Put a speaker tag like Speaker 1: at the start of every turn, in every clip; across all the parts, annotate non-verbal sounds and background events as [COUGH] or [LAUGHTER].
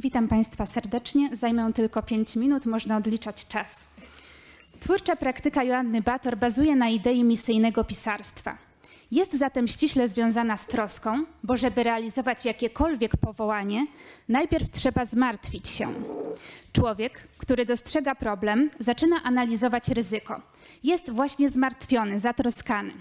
Speaker 1: Witam Państwa serdecznie. Zajmę tylko 5 minut, można odliczać czas. Twórcza praktyka Joanny Bator bazuje na idei misyjnego pisarstwa. Jest zatem ściśle związana z troską, bo żeby realizować jakiekolwiek powołanie, najpierw trzeba zmartwić się. Człowiek, który dostrzega problem, zaczyna analizować ryzyko. Jest właśnie zmartwiony, zatroskany.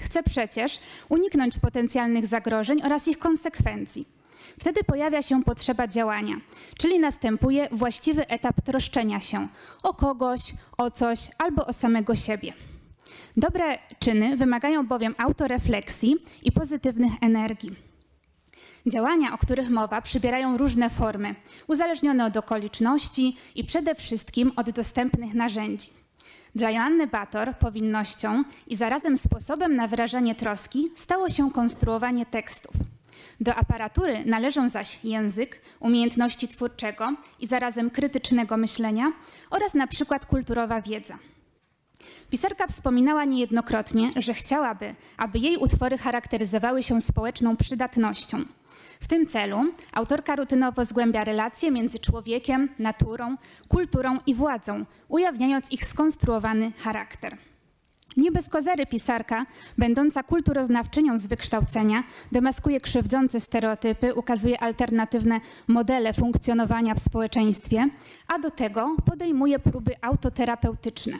Speaker 1: Chce przecież uniknąć potencjalnych zagrożeń oraz ich konsekwencji. Wtedy pojawia się potrzeba działania, czyli następuje właściwy etap troszczenia się o kogoś, o coś albo o samego siebie. Dobre czyny wymagają bowiem autorefleksji i pozytywnych energii. Działania, o których mowa, przybierają różne formy, uzależnione od okoliczności i przede wszystkim od dostępnych narzędzi. Dla Joanny Bator powinnością i zarazem sposobem na wyrażanie troski stało się konstruowanie tekstów. Do aparatury należą zaś język, umiejętności twórczego i zarazem krytycznego myślenia oraz na przykład kulturowa wiedza. Pisarka wspominała niejednokrotnie, że chciałaby, aby jej utwory charakteryzowały się społeczną przydatnością. W tym celu autorka rutynowo zgłębia relacje między człowiekiem, naturą, kulturą i władzą, ujawniając ich skonstruowany charakter. Nie bez kozery pisarka, będąca kulturoznawczynią z wykształcenia, demaskuje krzywdzące stereotypy, ukazuje alternatywne modele funkcjonowania w społeczeństwie, a do tego podejmuje próby autoterapeutyczne.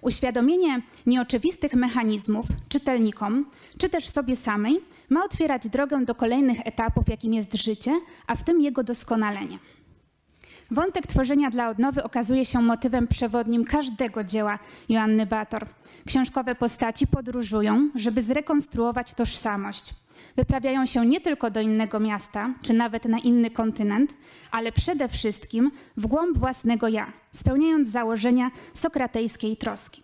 Speaker 1: Uświadomienie nieoczywistych mechanizmów czytelnikom, czy też sobie samej, ma otwierać drogę do kolejnych etapów, jakim jest życie, a w tym jego doskonalenie. Wątek tworzenia dla odnowy okazuje się motywem przewodnim każdego dzieła Joanny Bator. Książkowe postaci podróżują, żeby zrekonstruować tożsamość. Wyprawiają się nie tylko do innego miasta, czy nawet na inny kontynent, ale przede wszystkim w głąb własnego ja, spełniając założenia sokratejskiej troski.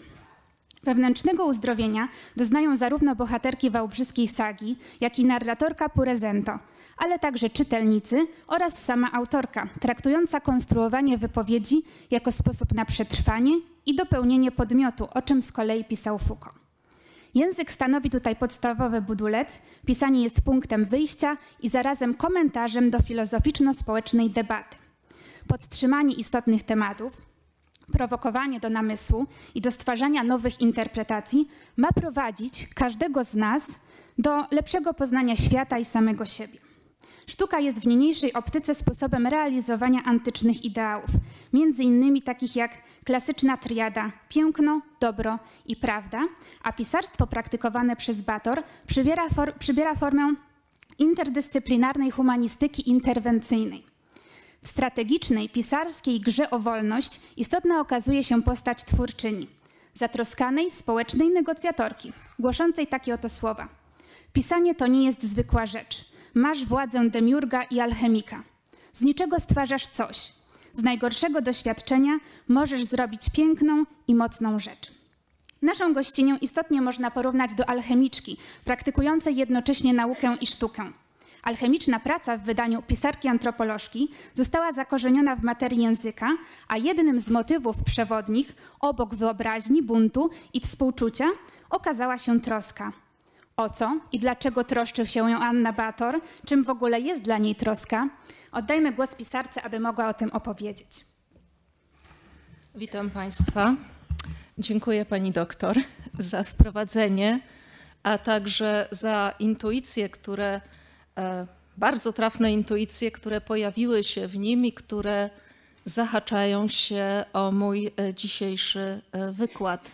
Speaker 1: Wewnętrznego uzdrowienia doznają zarówno bohaterki wałbrzyskiej sagi, jak i narratorka Purezento, ale także czytelnicy oraz sama autorka, traktująca konstruowanie wypowiedzi jako sposób na przetrwanie i dopełnienie podmiotu, o czym z kolei pisał Foucault. Język stanowi tutaj podstawowy budulec, pisanie jest punktem wyjścia i zarazem komentarzem do filozoficzno-społecznej debaty. Podtrzymanie istotnych tematów, prowokowanie do namysłu i do stwarzania nowych interpretacji ma prowadzić każdego z nas do lepszego poznania świata i samego siebie. Sztuka jest w niniejszej optyce sposobem realizowania antycznych ideałów, między innymi takich jak klasyczna triada piękno, dobro i prawda, a pisarstwo praktykowane przez Bator przybiera, for, przybiera formę interdyscyplinarnej humanistyki interwencyjnej. W strategicznej, pisarskiej grze o wolność istotna okazuje się postać twórczyni, zatroskanej, społecznej negocjatorki, głoszącej takie oto słowa. Pisanie to nie jest zwykła rzecz. Masz władzę demiurga i alchemika. Z niczego stwarzasz coś. Z najgorszego doświadczenia możesz zrobić piękną i mocną rzecz. Naszą gościnię istotnie można porównać do alchemiczki, praktykującej jednocześnie naukę i sztukę. Alchemiczna praca w wydaniu pisarki antropolożki została zakorzeniona w materii języka, a jednym z motywów przewodnich, obok wyobraźni, buntu i współczucia, okazała się troska. O co i dlaczego troszczył się ją Anna Bator? Czym w ogóle jest dla niej troska? Oddajmy głos pisarce, aby mogła o tym opowiedzieć.
Speaker 2: Witam Państwa. Dziękuję Pani doktor za wprowadzenie, a także za intuicje, które E, bardzo trafne intuicje, które pojawiły się w nim i które zahaczają się o mój e, dzisiejszy e, wykład.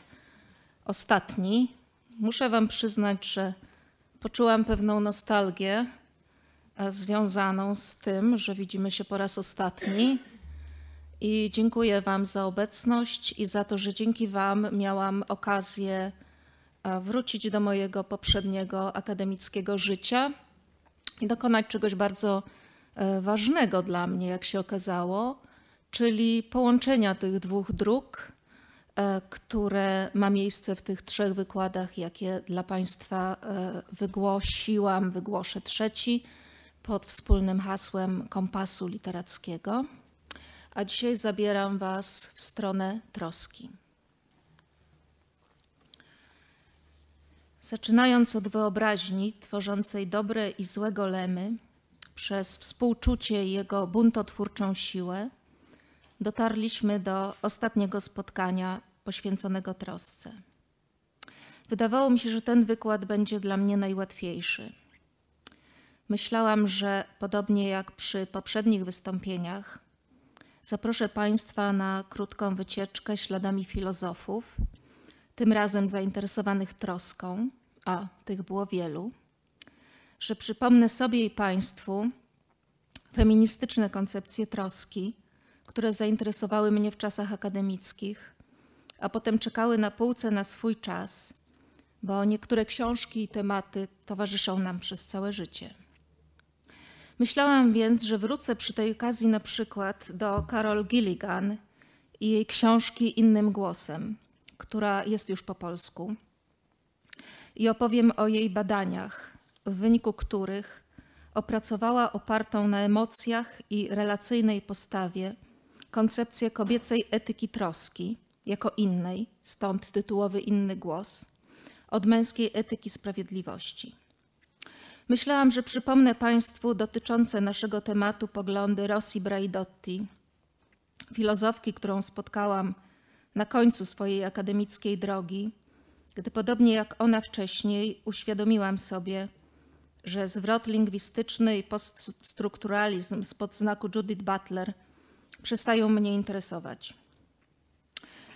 Speaker 2: Ostatni. Muszę Wam przyznać, że poczułam pewną nostalgię związaną z tym, że widzimy się po raz ostatni. I dziękuję Wam za obecność i za to, że dzięki Wam miałam okazję wrócić do mojego poprzedniego akademickiego życia i dokonać czegoś bardzo e, ważnego dla mnie, jak się okazało, czyli połączenia tych dwóch dróg, e, które ma miejsce w tych trzech wykładach, jakie dla Państwa e, wygłosiłam, wygłoszę trzeci pod wspólnym hasłem kompasu literackiego. A dzisiaj zabieram Was w stronę troski. Zaczynając od wyobraźni tworzącej dobre i złe golemy, przez współczucie jego buntotwórczą siłę, dotarliśmy do ostatniego spotkania poświęconego trosce. Wydawało mi się, że ten wykład będzie dla mnie najłatwiejszy. Myślałam, że podobnie jak przy poprzednich wystąpieniach, zaproszę Państwa na krótką wycieczkę śladami filozofów, tym razem zainteresowanych troską, a tych było wielu, że przypomnę sobie i Państwu feministyczne koncepcje troski, które zainteresowały mnie w czasach akademickich, a potem czekały na półce na swój czas, bo niektóre książki i tematy towarzyszą nam przez całe życie. Myślałam więc, że wrócę przy tej okazji na przykład do Carol Gilligan i jej książki Innym Głosem, która jest już po polsku, i opowiem o jej badaniach, w wyniku których opracowała opartą na emocjach i relacyjnej postawie koncepcję kobiecej etyki troski jako innej, stąd tytułowy inny głos, od męskiej etyki sprawiedliwości. Myślałam, że przypomnę Państwu dotyczące naszego tematu poglądy Rossi Braidotti, filozofki, którą spotkałam na końcu swojej akademickiej drogi, gdy podobnie jak ona wcześniej uświadomiłam sobie, że zwrot lingwistyczny i poststrukturalizm spod znaku Judith Butler przestają mnie interesować.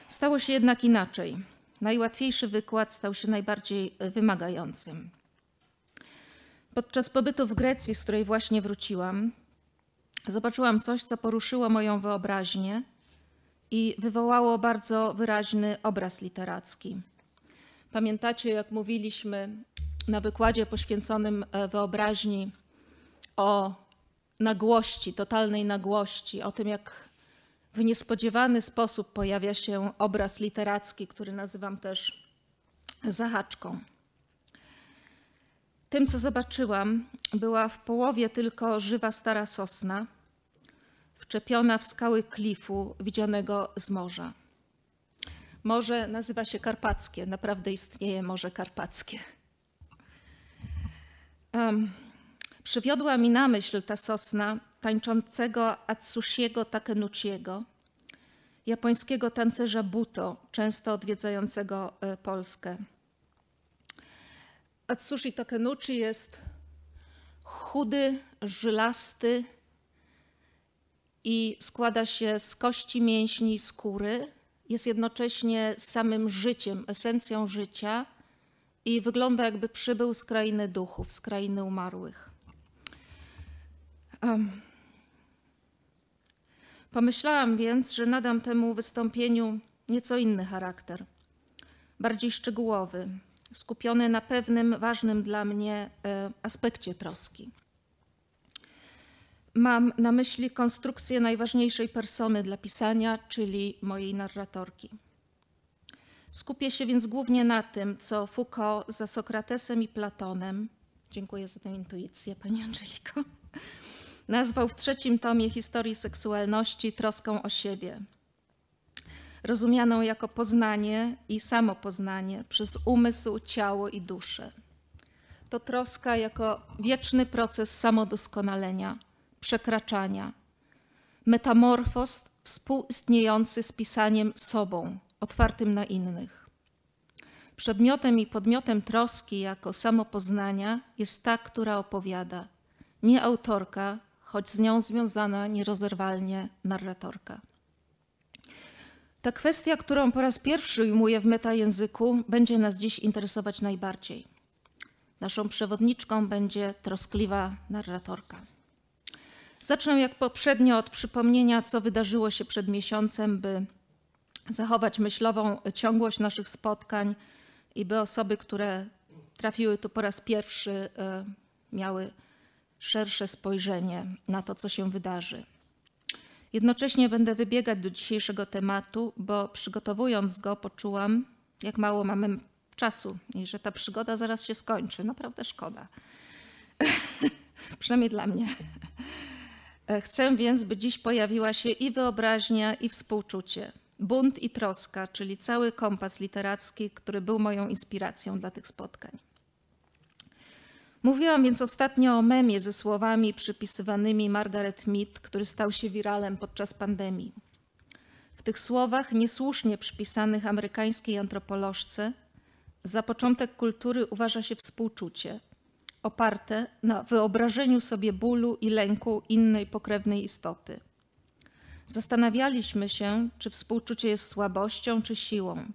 Speaker 2: Stało się jednak inaczej. Najłatwiejszy wykład stał się najbardziej wymagającym. Podczas pobytu w Grecji, z której właśnie wróciłam, zobaczyłam coś, co poruszyło moją wyobraźnię i wywołało bardzo wyraźny obraz literacki. Pamiętacie, jak mówiliśmy na wykładzie poświęconym e, wyobraźni o nagłości, totalnej nagłości, o tym, jak w niespodziewany sposób pojawia się obraz literacki, który nazywam też zahaczką. Tym, co zobaczyłam, była w połowie tylko żywa stara sosna, wczepiona w skały klifu widzianego z morza. Morze nazywa się Karpackie, naprawdę istnieje Morze Karpackie. Um, przywiodła mi na myśl ta sosna tańczącego Atsushiego Takenuchiego, japońskiego tancerza buto, często odwiedzającego e, Polskę. Atsushi Takenuchi jest chudy, żylasty i składa się z kości mięśni i skóry. Jest jednocześnie samym życiem, esencją życia i wygląda jakby przybył z krainy duchów, z krainy umarłych. Pomyślałam więc, że nadam temu wystąpieniu nieco inny charakter, bardziej szczegółowy, skupiony na pewnym ważnym dla mnie e, aspekcie troski. Mam na myśli konstrukcję najważniejszej persony dla pisania, czyli mojej narratorki. Skupię się więc głównie na tym, co Foucault za Sokratesem i Platonem, dziękuję za tę intuicję, Pani Angeliko, nazwał w trzecim tomie historii seksualności troską o siebie, rozumianą jako poznanie i samopoznanie przez umysł, ciało i duszę. To troska jako wieczny proces samodoskonalenia, przekraczania, metamorfoz współistniejący z pisaniem sobą, otwartym na innych. Przedmiotem i podmiotem troski jako samopoznania jest ta, która opowiada, nie autorka, choć z nią związana nierozerwalnie narratorka. Ta kwestia, którą po raz pierwszy ujmuję w metajęzyku, będzie nas dziś interesować najbardziej. Naszą przewodniczką będzie troskliwa narratorka. Zacznę jak poprzednio od przypomnienia, co wydarzyło się przed miesiącem, by zachować myślową ciągłość naszych spotkań i by osoby, które trafiły tu po raz pierwszy, e, miały szersze spojrzenie na to, co się wydarzy. Jednocześnie będę wybiegać do dzisiejszego tematu, bo przygotowując go poczułam, jak mało mamy czasu i że ta przygoda zaraz się skończy. Naprawdę szkoda. [LAUGHS] Przynajmniej dla mnie. Chcę więc, by dziś pojawiła się i wyobraźnia, i współczucie. Bunt i troska, czyli cały kompas literacki, który był moją inspiracją dla tych spotkań. Mówiłam więc ostatnio o memie ze słowami przypisywanymi Margaret Mead, który stał się wiralem podczas pandemii. W tych słowach, niesłusznie przypisanych amerykańskiej antropolożce, za początek kultury uważa się współczucie, oparte na wyobrażeniu sobie bólu i lęku innej pokrewnej istoty. Zastanawialiśmy się, czy współczucie jest słabością czy siłą.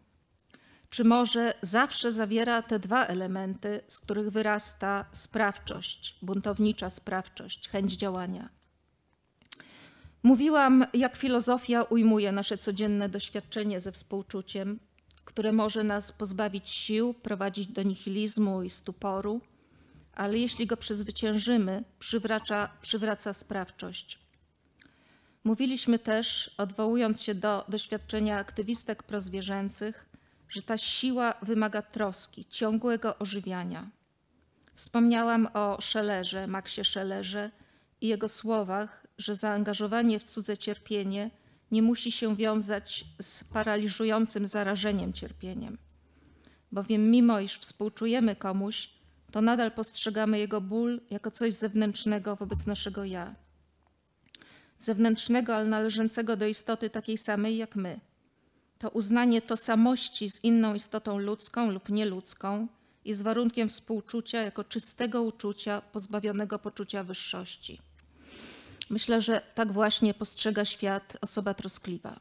Speaker 2: Czy może zawsze zawiera te dwa elementy, z których wyrasta sprawczość, buntownicza sprawczość, chęć działania. Mówiłam, jak filozofia ujmuje nasze codzienne doświadczenie ze współczuciem, które może nas pozbawić sił, prowadzić do nihilizmu i stuporu, ale jeśli go przezwyciężymy, przywraca, przywraca sprawczość. Mówiliśmy też, odwołując się do doświadczenia aktywistek prozwierzęcych, że ta siła wymaga troski, ciągłego ożywiania. Wspomniałam o Szelerze, Maksie Szelerze i jego słowach, że zaangażowanie w cudze cierpienie nie musi się wiązać z paraliżującym zarażeniem cierpieniem. Bowiem mimo iż współczujemy komuś, to nadal postrzegamy jego ból jako coś zewnętrznego wobec naszego ja. Zewnętrznego, ale należącego do istoty takiej samej jak my. To uznanie tożsamości z inną istotą ludzką lub nieludzką jest warunkiem współczucia jako czystego uczucia pozbawionego poczucia wyższości. Myślę, że tak właśnie postrzega świat osoba troskliwa.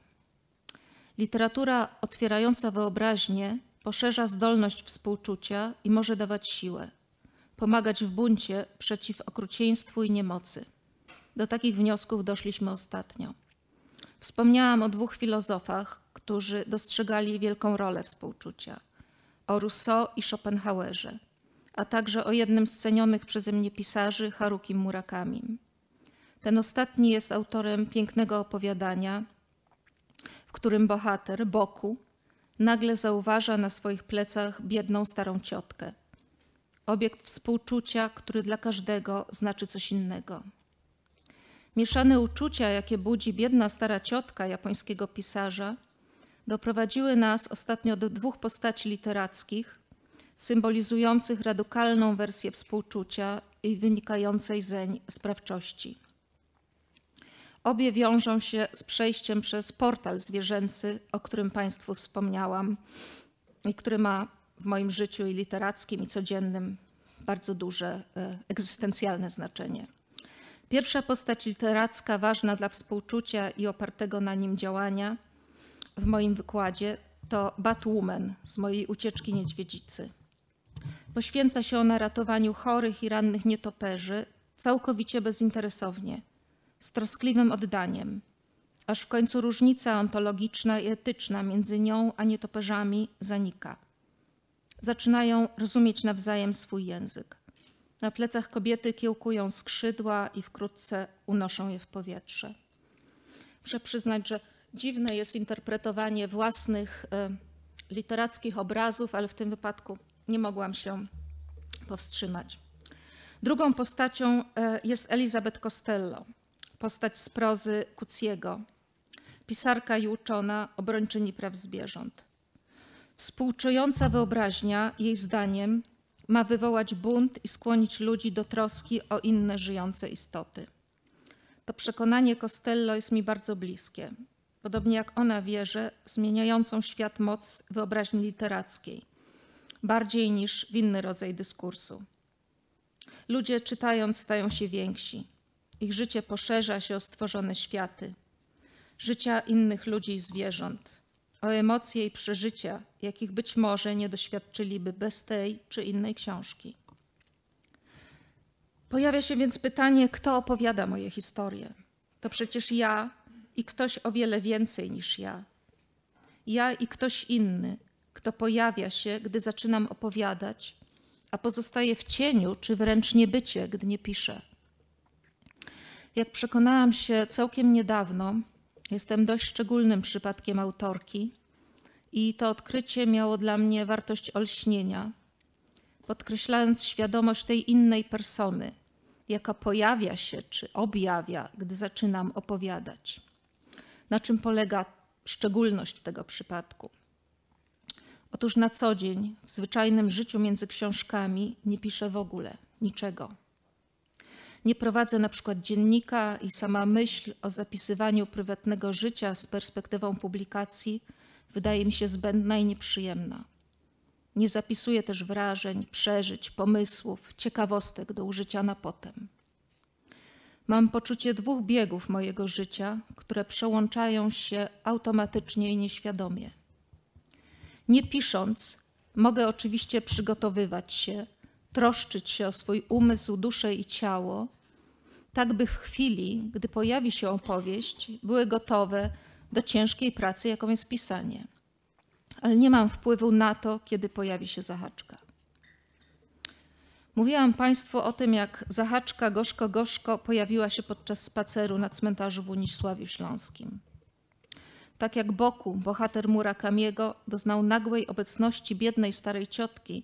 Speaker 2: Literatura otwierająca wyobraźnię poszerza zdolność współczucia i może dawać siłę, pomagać w buncie przeciw okrucieństwu i niemocy. Do takich wniosków doszliśmy ostatnio. Wspomniałam o dwóch filozofach, którzy dostrzegali wielką rolę współczucia: o Rousseau i Schopenhauerze, a także o jednym z cenionych przeze mnie pisarzy Haruki Murakamim. Ten ostatni jest autorem pięknego opowiadania, w którym bohater, Boku, nagle zauważa na swoich plecach biedną starą ciotkę. Obiekt współczucia, który dla każdego znaczy coś innego. Mieszane uczucia, jakie budzi biedna stara ciotka japońskiego pisarza, doprowadziły nas ostatnio do dwóch postaci literackich, symbolizujących radykalną wersję współczucia i wynikającej zeń sprawczości. Obie wiążą się z przejściem przez portal zwierzęcy, o którym Państwu wspomniałam i który ma w moim życiu i literackim, i codziennym bardzo duże e, egzystencjalne znaczenie. Pierwsza postać literacka, ważna dla współczucia i opartego na nim działania w moim wykładzie, to Batwoman z mojej ucieczki niedźwiedzicy. Poświęca się ona ratowaniu chorych i rannych nietoperzy całkowicie bezinteresownie, z troskliwym oddaniem, aż w końcu różnica ontologiczna i etyczna między nią a nietoperzami zanika. Zaczynają rozumieć nawzajem swój język. Na plecach kobiety kiełkują skrzydła i wkrótce unoszą je w powietrze. Muszę przyznać, że dziwne jest interpretowanie własnych y, literackich obrazów, ale w tym wypadku nie mogłam się powstrzymać. Drugą postacią y, jest Elizabeth Costello, postać z prozy Kuciego, pisarka i uczona, obrończyni praw zwierząt. Współczująca wyobraźnia, jej zdaniem, ma wywołać bunt i skłonić ludzi do troski o inne żyjące istoty. To przekonanie Costello jest mi bardzo bliskie. Podobnie jak ona wierzę w zmieniającą świat moc wyobraźni literackiej, bardziej niż w inny rodzaj dyskursu. Ludzie czytając stają się więksi. Ich życie poszerza się o stworzone światy, życia innych ludzi i zwierząt, o emocje i przeżycia, jakich być może nie doświadczyliby bez tej czy innej książki. Pojawia się więc pytanie, kto opowiada moje historie? To przecież ja i ktoś o wiele więcej niż ja. Ja i ktoś inny, kto pojawia się, gdy zaczynam opowiadać, a pozostaje w cieniu czy wręcz niebycie, gdy nie piszę. Jak przekonałam się całkiem niedawno, jestem dość szczególnym przypadkiem autorki i to odkrycie miało dla mnie wartość olśnienia, podkreślając świadomość tej innej persony, jaka pojawia się czy objawia, gdy zaczynam opowiadać. Na czym polega szczególność tego przypadku? Otóż na co dzień, w zwyczajnym życiu między książkami, nie piszę w ogóle, niczego. Nie prowadzę na przykład dziennika i sama myśl o zapisywaniu prywatnego życia z perspektywą publikacji wydaje mi się zbędna i nieprzyjemna. Nie zapisuję też wrażeń, przeżyć, pomysłów, ciekawostek do użycia na potem. Mam poczucie dwóch biegów mojego życia, które przełączają się automatycznie i nieświadomie. Nie pisząc, mogę oczywiście przygotowywać się, troszczyć się o swój umysł, duszę i ciało, tak by w chwili, gdy pojawi się opowieść, były gotowe do ciężkiej pracy, jaką jest pisanie. Ale nie mam wpływu na to, kiedy pojawi się zahaczka. Mówiłam Państwu o tym, jak zahaczka gorzko-gorzko pojawiła się podczas spaceru na cmentarzu w Unisławiu Śląskim. Tak jak Boku, bohater Murakamiego, doznał nagłej obecności biednej starej ciotki,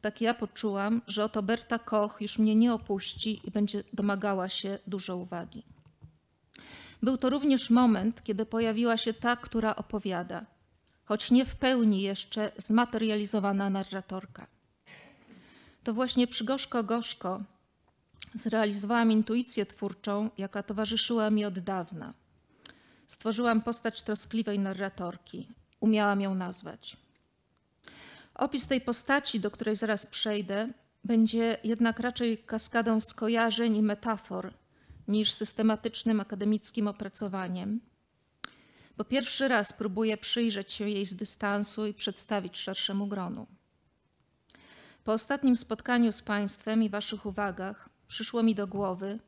Speaker 2: tak ja poczułam, że oto Berta Koch już mnie nie opuści i będzie domagała się dużo uwagi. Był to również moment, kiedy pojawiła się ta, która opowiada, choć nie w pełni jeszcze zmaterializowana narratorka. To właśnie przy Gorzko Gorzko zrealizowałam intuicję twórczą, jaka towarzyszyła mi od dawna. Stworzyłam postać troskliwej narratorki. Umiałam ją nazwać. Opis tej postaci, do której zaraz przejdę, będzie jednak raczej kaskadą skojarzeń i metafor niż systematycznym akademickim opracowaniem, bo pierwszy raz próbuję przyjrzeć się jej z dystansu i przedstawić szerszemu gronu. Po ostatnim spotkaniu z Państwem i Waszych uwagach przyszło mi do głowy,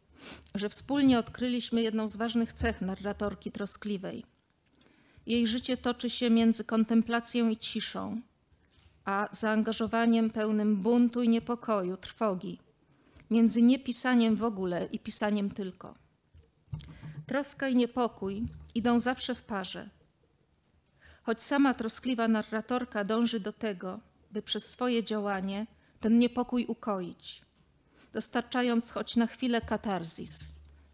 Speaker 2: że wspólnie odkryliśmy jedną z ważnych cech narratorki troskliwej. Jej życie toczy się między kontemplacją i ciszą, a zaangażowaniem pełnym buntu i niepokoju, trwogi, między niepisaniem w ogóle i pisaniem tylko. Troska i niepokój idą zawsze w parze. Choć sama troskliwa narratorka dąży do tego, by przez swoje działanie ten niepokój ukoić, dostarczając choć na chwilę katarzis,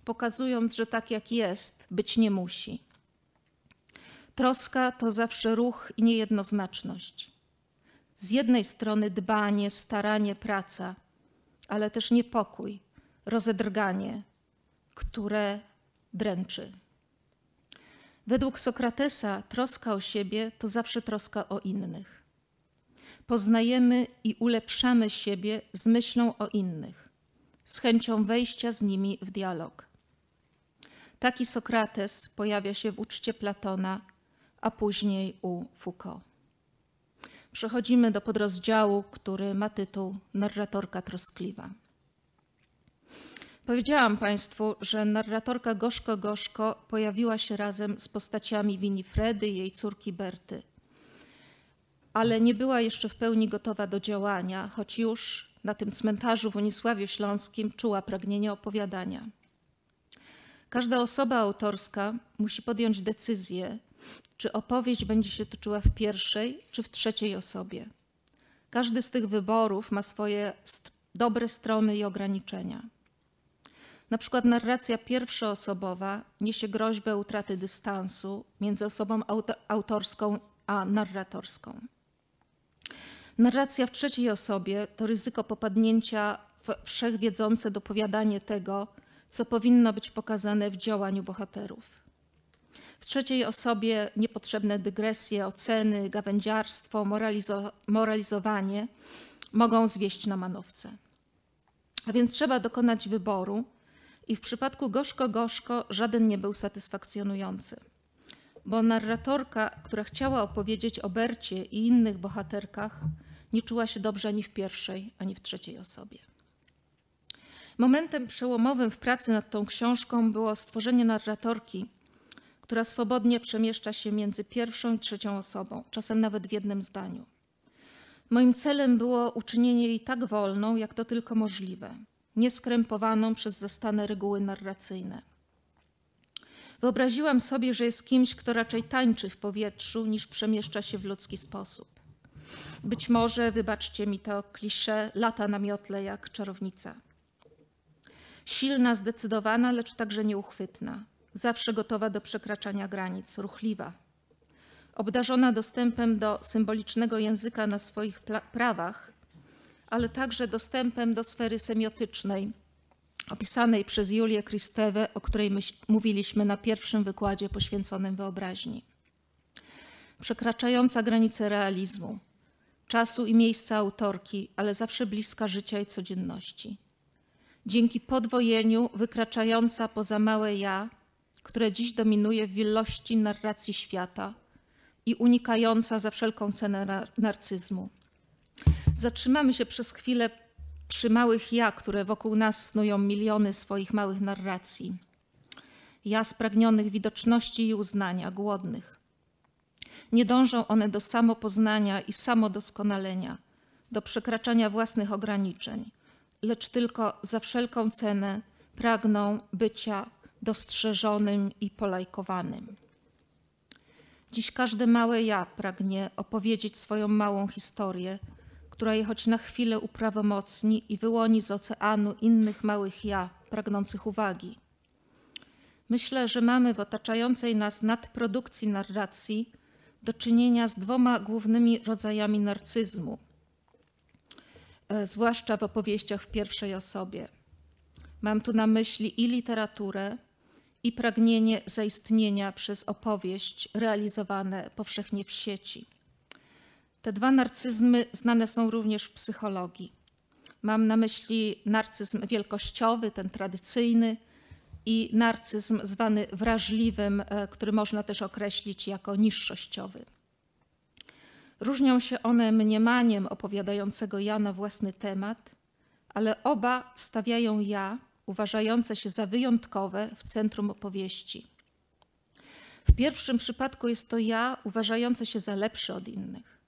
Speaker 2: pokazując, że tak jak jest, być nie musi. Troska to zawsze ruch i niejednoznaczność. Z jednej strony dbanie, staranie, praca, ale też niepokój, rozedrganie, które dręczy. Według Sokratesa troska o siebie to zawsze troska o innych. Poznajemy i ulepszamy siebie z myślą o innych, z chęcią wejścia z nimi w dialog. Taki Sokrates pojawia się w uczcie Platona, a później u Foucault. Przechodzimy do podrozdziału, który ma tytuł Narratorka troskliwa. Powiedziałam Państwu, że narratorka Gorzko Gorzko pojawiła się razem z postaciami Winifredy i jej córki Berty, ale nie była jeszcze w pełni gotowa do działania, choć już na tym cmentarzu w Unisławiu Śląskim czuła pragnienie opowiadania. Każda osoba autorska musi podjąć decyzję, czy opowieść będzie się toczyła w pierwszej czy w trzeciej osobie. Każdy z tych wyborów ma swoje dobre strony i ograniczenia. Na przykład narracja pierwszoosobowa niesie groźbę utraty dystansu między osobą autorską a narratorską. Narracja w trzeciej osobie to ryzyko popadnięcia w wszechwiedzące dopowiadanie tego, co powinno być pokazane w działaniu bohaterów. W trzeciej osobie niepotrzebne dygresje, oceny, gawędziarstwo, moralizo moralizowanie mogą zwieść na manowce. A więc trzeba dokonać wyboru i w przypadku Gorzko-Gorzko żaden nie był satysfakcjonujący, bo narratorka, która chciała opowiedzieć o Bercie i innych bohaterkach, nie czuła się dobrze ani w pierwszej, ani w trzeciej osobie. Momentem przełomowym w pracy nad tą książką było stworzenie narratorki, która swobodnie przemieszcza się między pierwszą i trzecią osobą, czasem nawet w jednym zdaniu. Moim celem było uczynienie jej tak wolną, jak to tylko możliwe, nieskrępowaną przez zastane reguły narracyjne. Wyobraziłam sobie, że jest kimś, kto raczej tańczy w powietrzu, niż przemieszcza się w ludzki sposób. Być może, wybaczcie mi to klisze, lata na miotle jak czarownica. Silna, zdecydowana, lecz także nieuchwytna zawsze gotowa do przekraczania granic, ruchliwa. Obdarzona dostępem do symbolicznego języka na swoich prawach, ale także dostępem do sfery semiotycznej, opisanej przez Julię Kristewę, o której mówiliśmy na pierwszym wykładzie poświęconym wyobraźni. Przekraczająca granice realizmu, czasu i miejsca autorki, ale zawsze bliska życia i codzienności. Dzięki podwojeniu wykraczająca poza małe ja, które dziś dominuje w wielości narracji świata i unikająca za wszelką cenę narcyzmu. Zatrzymamy się przez chwilę przy małych ja, które wokół nas snują miliony swoich małych narracji. Ja spragnionych widoczności i uznania, głodnych. Nie dążą one do samopoznania i samodoskonalenia, do przekraczania własnych ograniczeń, lecz tylko za wszelką cenę pragną bycia dostrzeżonym i polajkowanym. Dziś każde małe ja pragnie opowiedzieć swoją małą historię, która je choć na chwilę uprawomocni i wyłoni z oceanu innych małych ja pragnących uwagi. Myślę, że mamy w otaczającej nas nadprodukcji narracji do czynienia z dwoma głównymi rodzajami narcyzmu, e, zwłaszcza w opowieściach w pierwszej osobie. Mam tu na myśli i literaturę, i pragnienie zaistnienia przez opowieść realizowane powszechnie w sieci. Te dwa narcyzmy znane są również w psychologii. Mam na myśli narcyzm wielkościowy, ten tradycyjny, i narcyzm zwany wrażliwym, e, który można też określić jako niższościowy. Różnią się one mniemaniem opowiadającego ja na własny temat, ale oba stawiają ja, uważające się za wyjątkowe, w centrum opowieści. W pierwszym przypadku jest to ja uważające się za lepszy od innych.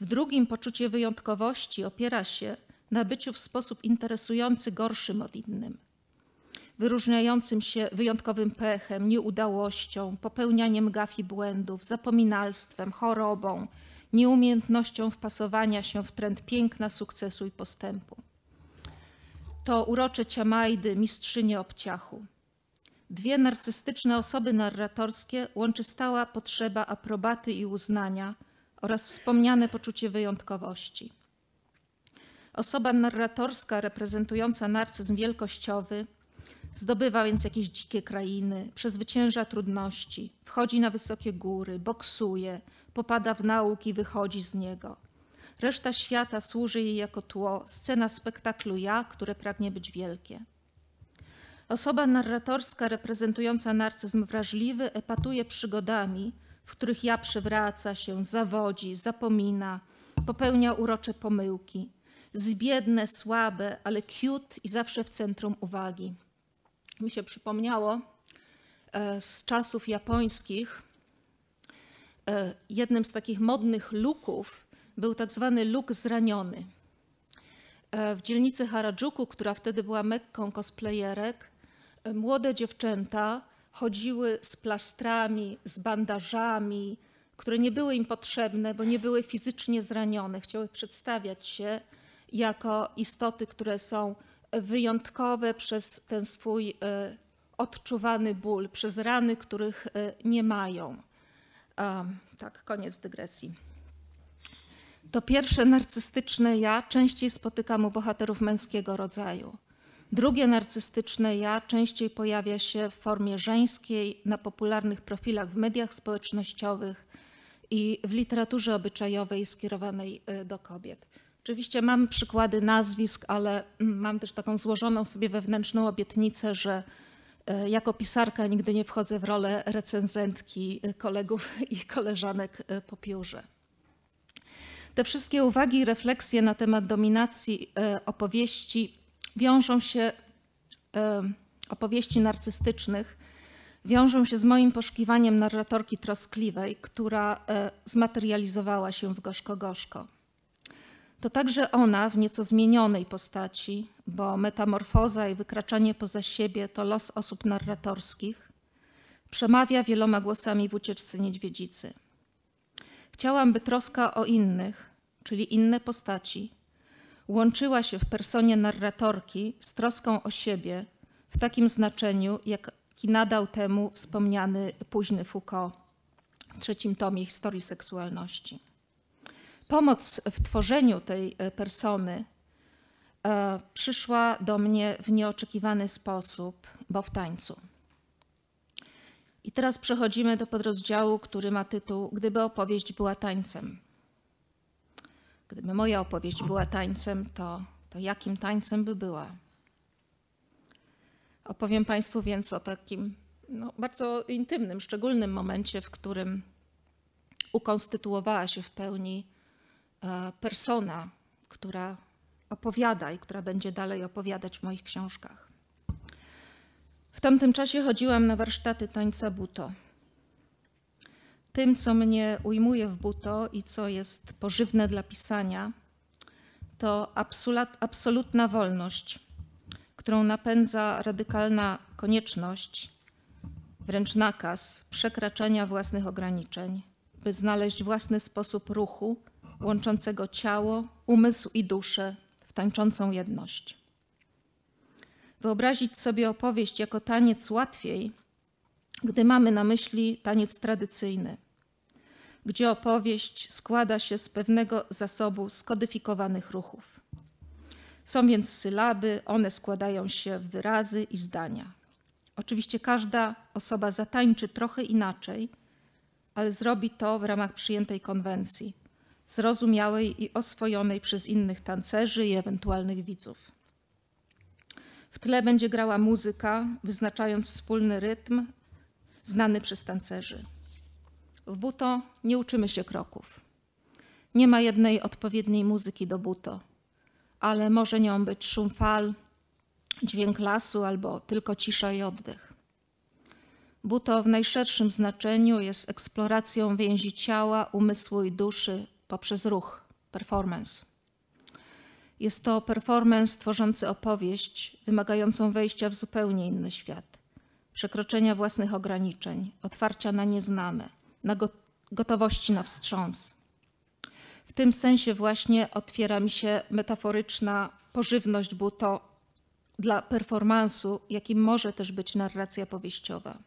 Speaker 2: W drugim poczucie wyjątkowości opiera się na byciu w sposób interesujący gorszym od innym, wyróżniającym się wyjątkowym pechem, nieudałością, popełnianiem gaf i błędów, zapominalstwem, chorobą, nieumiejętnością wpasowania się w trend piękna, sukcesu i postępu. To urocze Ciamajdy, mistrzynie obciachu. Dwie narcystyczne osoby narratorskie łączy stała potrzeba aprobaty i uznania – oraz wspomniane poczucie wyjątkowości. Osoba narratorska reprezentująca narcyzm wielkościowy zdobywa więc jakieś dzikie krainy, przezwycięża trudności, wchodzi na wysokie góry, boksuje, popada w nauk i wychodzi z niego. Reszta świata służy jej jako tło, scena spektaklu ja, które pragnie być wielkie. Osoba narratorska reprezentująca narcyzm wrażliwy epatuje przygodami, w których ja przewraca się, zawodzi, zapomina, popełnia urocze pomyłki. Zbiedne, słabe, ale cute i zawsze w centrum uwagi. Mi się przypomniało e, z czasów japońskich, e, jednym z takich modnych luków był tak zwany luk zraniony. E, w dzielnicy Harajuku, która wtedy była mekką cosplayerek, młode dziewczęta chodziły z plastrami, z bandażami, które nie były im potrzebne, bo nie były fizycznie zranione. Chciały przedstawiać się jako istoty, które są wyjątkowe przez ten swój e, odczuwany ból, przez rany, których e, nie mają. Tak, koniec dygresji. To pierwsze narcystyczne ja częściej spotykam u bohaterów męskiego rodzaju. Drugie narcystyczne ja częściej pojawia się w formie żeńskiej na popularnych profilach w mediach społecznościowych i w literaturze obyczajowej skierowanej y, do kobiet. Oczywiście mam przykłady nazwisk, ale mm, mam też taką złożoną sobie wewnętrzną obietnicę, że y, jako pisarka nigdy nie wchodzę w rolę recenzentki y, kolegów i koleżanek po piórze. Te wszystkie uwagi i refleksje na temat dominacji opowieści wiążą się opowieści narcystycznych, wiążą się z moim poszukiwaniem narratorki troskliwej, która e, zmaterializowała się w Gorzko Gorzko. To także ona w nieco zmienionej postaci, bo metamorfoza i wykraczanie poza siebie to los osób narratorskich, przemawia wieloma głosami w ucieczce niedźwiedzicy. Chciałam, by troska o innych, czyli inne postaci, łączyła się w personie narratorki z troską o siebie w takim znaczeniu, jaki nadał temu wspomniany późny Foucault w trzecim tomie historii seksualności. pomoc w tworzeniu tej e, persony e, przyszła do mnie w nieoczekiwany sposób, bo w tańcu. I teraz przechodzimy do podrozdziału, który ma tytuł Gdyby opowieść była tańcem. Gdyby moja opowieść była tańcem, to, to jakim tańcem by była? Opowiem Państwu więc o takim no, bardzo intymnym, szczególnym momencie, w którym ukonstytuowała się w pełni e, persona, która opowiada i która będzie dalej opowiadać w moich książkach. W tamtym czasie chodziłam na warsztaty tańca buto. Tym, co mnie ujmuje w buto i co jest pożywne dla pisania, to absolutna wolność, którą napędza radykalna konieczność, wręcz nakaz przekraczania własnych ograniczeń, by znaleźć własny sposób ruchu łączącego ciało, umysł i duszę w tańczącą jedność. Wyobrazić sobie opowieść jako taniec łatwiej, gdy mamy na myśli taniec tradycyjny, gdzie opowieść składa się z pewnego zasobu skodyfikowanych ruchów. Są więc sylaby, one składają się w wyrazy i zdania. Oczywiście każda osoba zatańczy trochę inaczej, ale zrobi to w ramach przyjętej konwencji, zrozumiałej i oswojonej przez innych tancerzy i ewentualnych widzów. W tle będzie grała muzyka, wyznaczając wspólny rytm znany przez tancerzy. W buto nie uczymy się kroków. Nie ma jednej odpowiedniej muzyki do buto, ale może nią być szum fal, dźwięk lasu albo tylko cisza i oddech. Buto w najszerszym znaczeniu jest eksploracją więzi ciała, umysłu i duszy poprzez ruch, performance. Jest to performance tworzący opowieść, wymagającą wejścia w zupełnie inny świat, przekroczenia własnych ograniczeń, otwarcia na nieznane, na gotowości na wstrząs. W tym sensie właśnie otwiera mi się metaforyczna pożywność buto dla performansu, jakim może też być narracja powieściowa.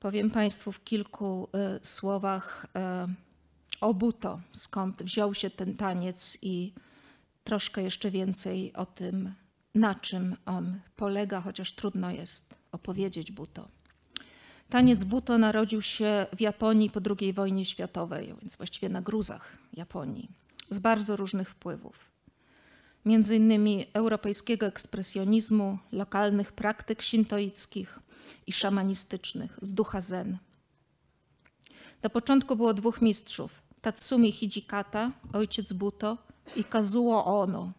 Speaker 2: Powiem Państwu w kilku y, słowach y, o buto, skąd wziął się ten taniec i troszkę jeszcze więcej o tym, na czym on polega, chociaż trudno jest opowiedzieć buto. Taniec buto narodził się w Japonii po II wojnie światowej, więc właściwie na gruzach Japonii, z bardzo różnych wpływów. Między innymi europejskiego ekspresjonizmu, lokalnych praktyk sintoickich i szamanistycznych, z ducha zen. Na początku było dwóch mistrzów, Tatsumi Hijikata, ojciec Buto i Kazuo Ono.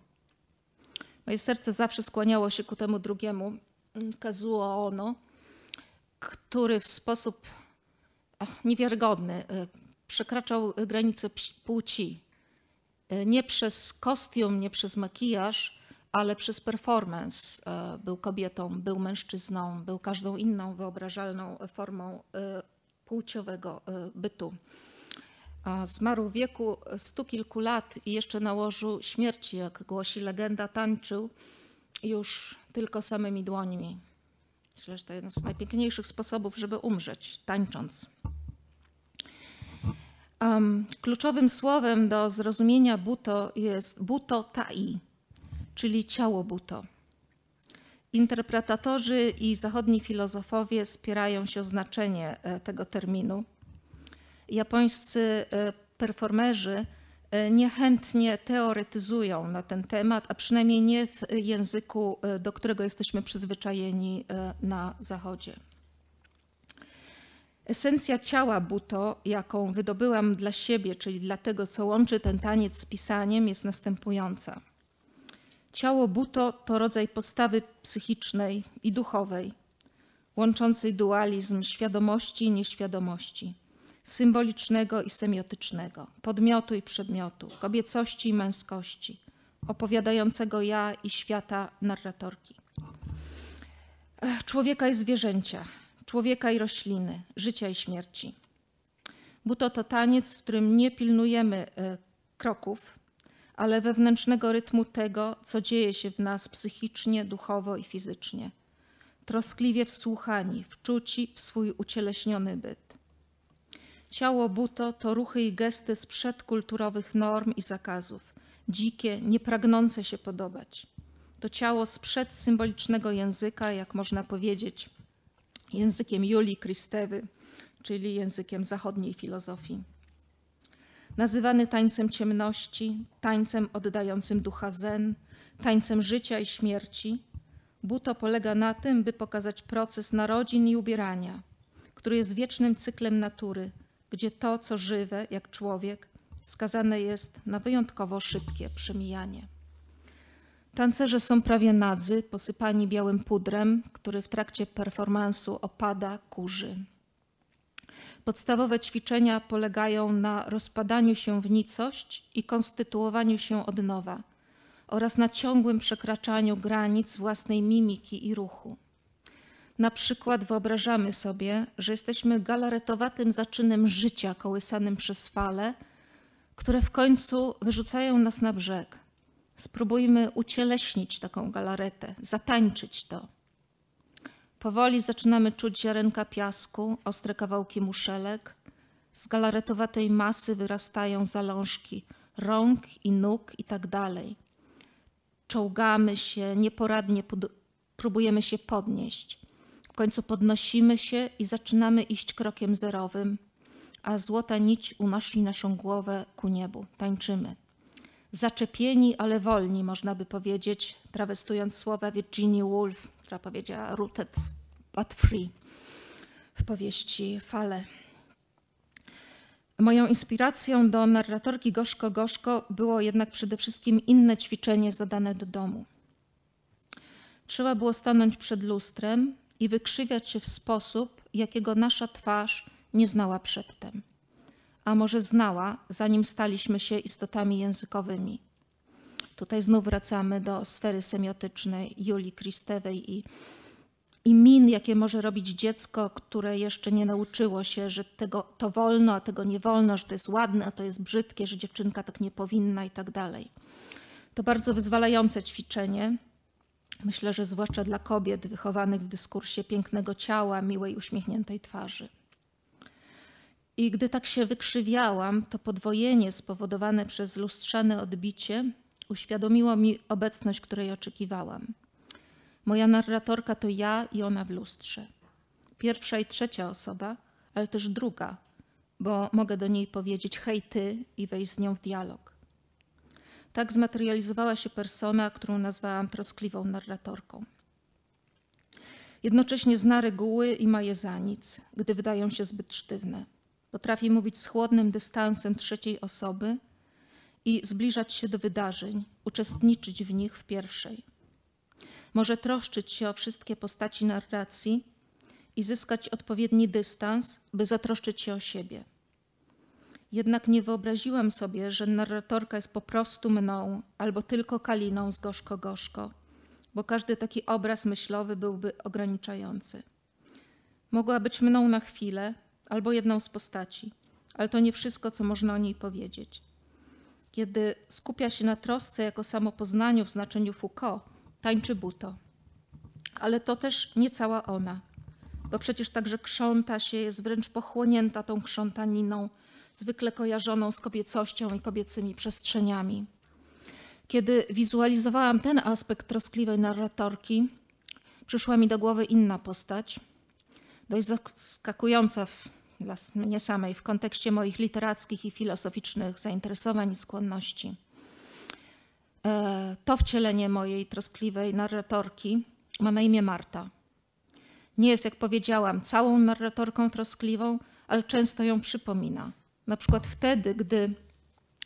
Speaker 2: Moje serce zawsze skłaniało się ku temu drugiemu, mm, Kazuo Ono, który w sposób niewiarygodny y, przekraczał granice płci. Y, nie przez kostium, nie przez makijaż, ale przez performance. Y, był kobietą, był mężczyzną, był każdą inną wyobrażalną formą płciowego bytu. Zmarł w wieku stu kilku lat i jeszcze na łożu śmierci, jak głosi legenda, tańczył już tylko samymi dłońmi. Myślę, że to jeden z najpiękniejszych sposobów, żeby umrzeć, tańcząc. Um, kluczowym słowem do zrozumienia buto jest buto tai, czyli ciało buto. Interpretatorzy i zachodni filozofowie spierają się o znaczenie e, tego terminu japońscy e, performerzy e, niechętnie teoretyzują na ten temat, a przynajmniej nie w języku, e, do którego jesteśmy przyzwyczajeni na Zachodzie. Esencja ciała buto, jaką wydobyłam dla siebie, czyli dla tego, co łączy ten taniec z pisaniem, jest następująca. Ciało buto to rodzaj postawy psychicznej i duchowej, łączącej dualizm świadomości i nieświadomości symbolicznego i semiotycznego, podmiotu i przedmiotu, kobiecości i męskości, opowiadającego ja i świata narratorki. Człowieka i zwierzęcia, człowieka i rośliny, życia i śmierci. Buto to taniec, w którym nie pilnujemy e, kroków, ale wewnętrznego rytmu tego, co dzieje się w nas psychicznie, duchowo i fizycznie. Troskliwie wsłuchani, wczuci w swój ucieleśniony byt. Ciało buto to ruchy i gesty sprzed kulturowych norm i zakazów, dzikie, niepragnące się podobać. To ciało sprzed symbolicznego języka, jak można powiedzieć, językiem Julii Kristewy, czyli językiem zachodniej filozofii. Nazywany tańcem ciemności, tańcem oddającym ducha zen, tańcem życia i śmierci, buto polega na tym, by pokazać proces narodzin i ubierania, który jest wiecznym cyklem natury, gdzie to, co żywe, jak człowiek, skazane jest na wyjątkowo szybkie przemijanie. Tancerze są prawie nadzy, posypani białym pudrem, który w trakcie performansu opada, kurzy. Podstawowe ćwiczenia polegają na rozpadaniu się w nicość i konstytuowaniu się od nowa oraz na ciągłym przekraczaniu granic własnej mimiki i ruchu. Na przykład wyobrażamy sobie, że jesteśmy galaretowatym zaczynem życia kołysanym przez fale, które w końcu wyrzucają nas na brzeg. Spróbujmy ucieleśnić taką galaretę, zatańczyć to. Powoli zaczynamy czuć ziarenka piasku, ostre kawałki muszelek. Z galaretowatej masy wyrastają zalążki rąk i nóg i tak dalej. Czołgamy się, nieporadnie próbujemy się podnieść. W końcu podnosimy się i zaczynamy iść krokiem zerowym, a złota nić unosi naszą głowę ku niebu. Tańczymy. Zaczepieni, ale wolni, można by powiedzieć, trawestując słowa Virginia Woolf, która powiedziała rooted but free w powieści Fale. Moją inspiracją do narratorki Gorzko Gorzko było jednak przede wszystkim inne ćwiczenie zadane do domu. Trzeba było stanąć przed lustrem i wykrzywiać się w sposób, jakiego nasza twarz nie znała przedtem. A może znała, zanim staliśmy się istotami językowymi. Tutaj znów wracamy do sfery semiotycznej Julii Kristewej i, i min, jakie może robić dziecko, które jeszcze nie nauczyło się, że tego to wolno, a tego nie wolno, że to jest ładne, a to jest brzydkie, że dziewczynka tak nie powinna i tak dalej. To bardzo wyzwalające ćwiczenie. Myślę, że zwłaszcza dla kobiet wychowanych w dyskursie pięknego ciała, miłej, uśmiechniętej twarzy. I gdy tak się wykrzywiałam, to podwojenie spowodowane przez lustrzane odbicie uświadomiło mi obecność, której oczekiwałam. Moja narratorka to ja i ona w lustrze. Pierwsza i trzecia osoba, ale też druga, bo mogę do niej powiedzieć hej ty i wejść z nią w dialog. Tak zmaterializowała się persona, którą nazwałam troskliwą narratorką. Jednocześnie zna reguły i ma je za nic, gdy wydają się zbyt sztywne. Potrafi mówić z chłodnym dystansem trzeciej osoby i zbliżać się do wydarzeń, uczestniczyć w nich w pierwszej. Może troszczyć się o wszystkie postaci narracji i zyskać odpowiedni dystans, by zatroszczyć się o siebie. Jednak nie wyobraziłam sobie, że narratorka jest po prostu mną albo tylko Kaliną z Gorzko Gorzko, bo każdy taki obraz myślowy byłby ograniczający. Mogła być mną na chwilę albo jedną z postaci, ale to nie wszystko, co można o niej powiedzieć. Kiedy skupia się na trosce jako samopoznaniu w znaczeniu Foucault, tańczy buto. Ale to też nie cała ona, bo przecież także krząta się, jest wręcz pochłonięta tą krzątaniną, zwykle kojarzoną z kobiecością i kobiecymi przestrzeniami. Kiedy wizualizowałam ten aspekt troskliwej narratorki, przyszła mi do głowy inna postać, dość zaskakująca w, dla mnie samej w kontekście moich literackich i filozoficznych zainteresowań i skłonności. E, to wcielenie mojej troskliwej narratorki ma na imię Marta. Nie jest, jak powiedziałam, całą narratorką troskliwą, ale często ją przypomina. Na przykład wtedy, gdy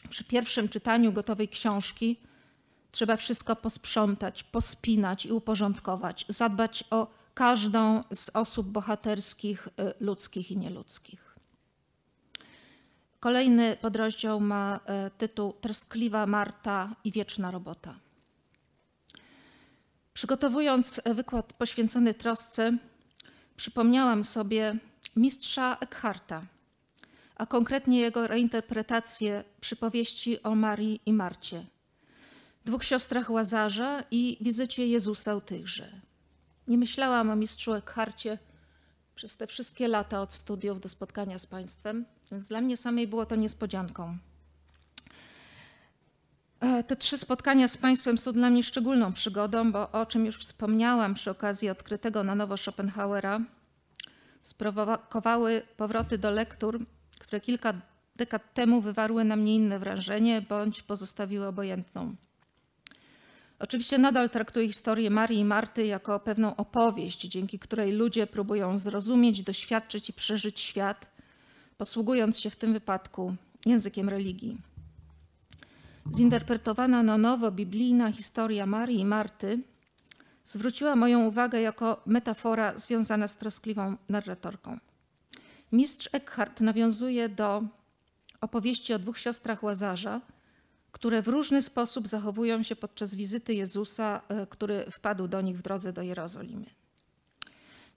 Speaker 2: przy pierwszym czytaniu gotowej książki trzeba wszystko posprzątać, pospinać i uporządkować, zadbać o każdą z osób bohaterskich, y, ludzkich i nieludzkich. Kolejny podrozdział ma y, tytuł Troskliwa Marta i wieczna robota. Przygotowując wykład poświęcony trosce, przypomniałam sobie mistrza Eckharta, a konkretnie jego reinterpretację przypowieści o Marii i Marcie, dwóch siostrach Łazarza i wizycie Jezusa u tychże. Nie myślałam o mistrzu Eckharcie przez te wszystkie lata od studiów do spotkania z Państwem, więc dla mnie samej było to niespodzianką. E, te trzy spotkania z Państwem są dla mnie szczególną przygodą, bo o czym już wspomniałam przy okazji odkrytego na nowo Schopenhauera, sprowokowały powroty do lektur, które kilka dekad temu wywarły na mnie inne wrażenie bądź pozostawiły obojętną. Oczywiście nadal traktuję historię Marii i Marty jako pewną opowieść, dzięki której ludzie próbują zrozumieć, doświadczyć i przeżyć świat, posługując się w tym wypadku językiem religii. Zinterpretowana na nowo biblijna historia Marii i Marty zwróciła moją uwagę jako metafora związana z troskliwą narratorką. Mistrz Eckhart nawiązuje do opowieści o dwóch siostrach Łazarza, które w różny sposób zachowują się podczas wizyty Jezusa, e, który wpadł do nich w drodze do Jerozolimy.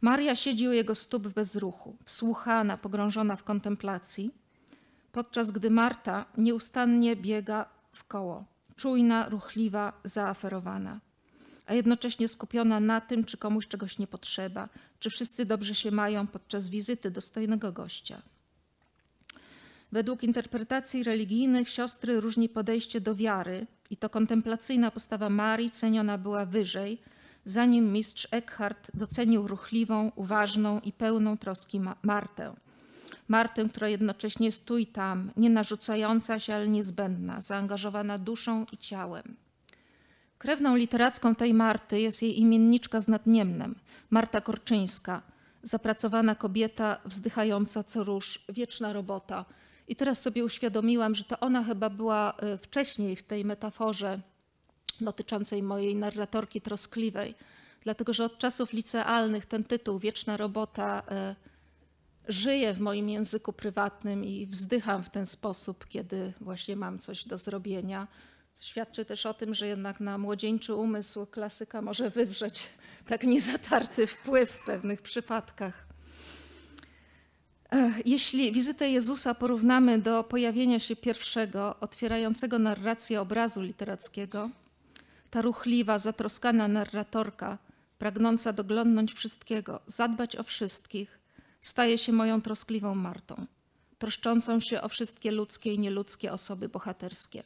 Speaker 2: Maria siedzi u jego stóp w bezruchu, wsłuchana, pogrążona w kontemplacji, podczas gdy Marta nieustannie biega w koło, czujna, ruchliwa, zaaferowana, a jednocześnie skupiona na tym, czy komuś czegoś nie potrzeba, czy wszyscy dobrze się mają podczas wizyty dostojnego gościa. Według interpretacji religijnych siostry różni podejście do wiary i to kontemplacyjna postawa Marii ceniona była wyżej, zanim mistrz Eckhart docenił ruchliwą, uważną i pełną troski Martę. Martę, która jednocześnie jest tu i tam, nie narzucająca się, ale niezbędna, zaangażowana duszą i ciałem. Krewną literacką tej Marty jest jej imienniczka z nadniemnem, Marta Korczyńska, zapracowana kobieta, wzdychająca co róż, wieczna robota – i teraz sobie uświadomiłam, że to ona chyba była e, wcześniej w tej metaforze dotyczącej mojej narratorki troskliwej, dlatego że od czasów licealnych ten tytuł Wieczna robota e, żyje w moim języku prywatnym i wzdycham w ten sposób, kiedy właśnie mam coś do zrobienia. Świadczy też o tym, że jednak na młodzieńczy umysł klasyka może wywrzeć tak niezatarty wpływ w pewnych przypadkach. Jeśli wizytę Jezusa porównamy do pojawienia się pierwszego, otwierającego narrację obrazu literackiego, ta ruchliwa, zatroskana narratorka, pragnąca doglądnąć wszystkiego, zadbać o wszystkich, staje się moją troskliwą Martą, troszczącą się o wszystkie ludzkie i nieludzkie osoby bohaterskie.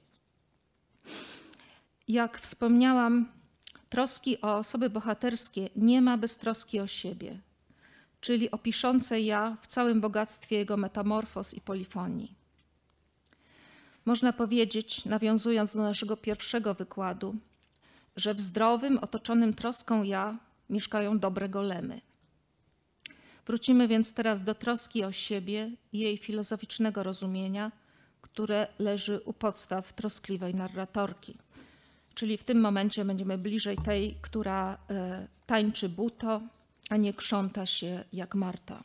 Speaker 2: Jak wspomniałam, troski o osoby bohaterskie nie ma bez troski o siebie, czyli opiszące ja w całym bogactwie jego metamorfoz i polifonii. Można powiedzieć, nawiązując do naszego pierwszego wykładu, że w zdrowym, otoczonym troską ja mieszkają dobre golemy. Wrócimy więc teraz do troski o siebie i jej filozoficznego rozumienia, które leży u podstaw troskliwej narratorki. Czyli w tym momencie będziemy bliżej tej, która e, tańczy buto, a nie krząta się jak Marta.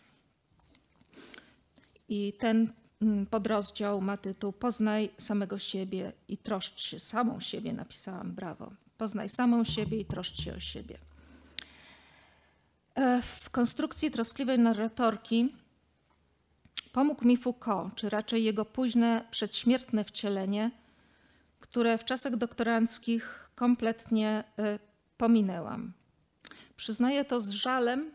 Speaker 2: I ten mm, podrozdział ma tytuł Poznaj samego siebie i troszcz się. Samą siebie napisałam, brawo. Poznaj samą siebie i troszcz się o siebie. E, w konstrukcji troskliwej narratorki pomógł mi Foucault, czy raczej jego późne przedśmiertne wcielenie, które w czasach doktoranckich kompletnie e, pominęłam. Przyznaję to z żalem,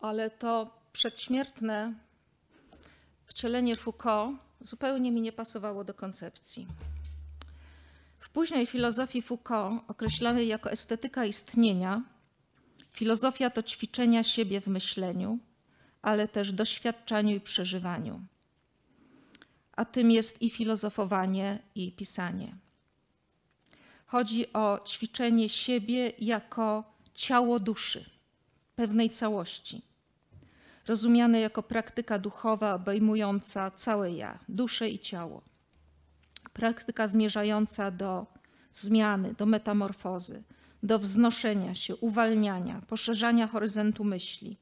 Speaker 2: ale to przedśmiertne wcielenie Foucault zupełnie mi nie pasowało do koncepcji. W późnej filozofii Foucault, określanej jako estetyka istnienia, filozofia to ćwiczenia siebie w myśleniu, ale też doświadczaniu i przeżywaniu. A tym jest i filozofowanie, i pisanie. Chodzi o ćwiczenie siebie jako ciało duszy, pewnej całości, rozumiane jako praktyka duchowa obejmująca całe ja, duszę i ciało. Praktyka zmierzająca do zmiany, do metamorfozy, do wznoszenia się, uwalniania, poszerzania horyzontu myśli,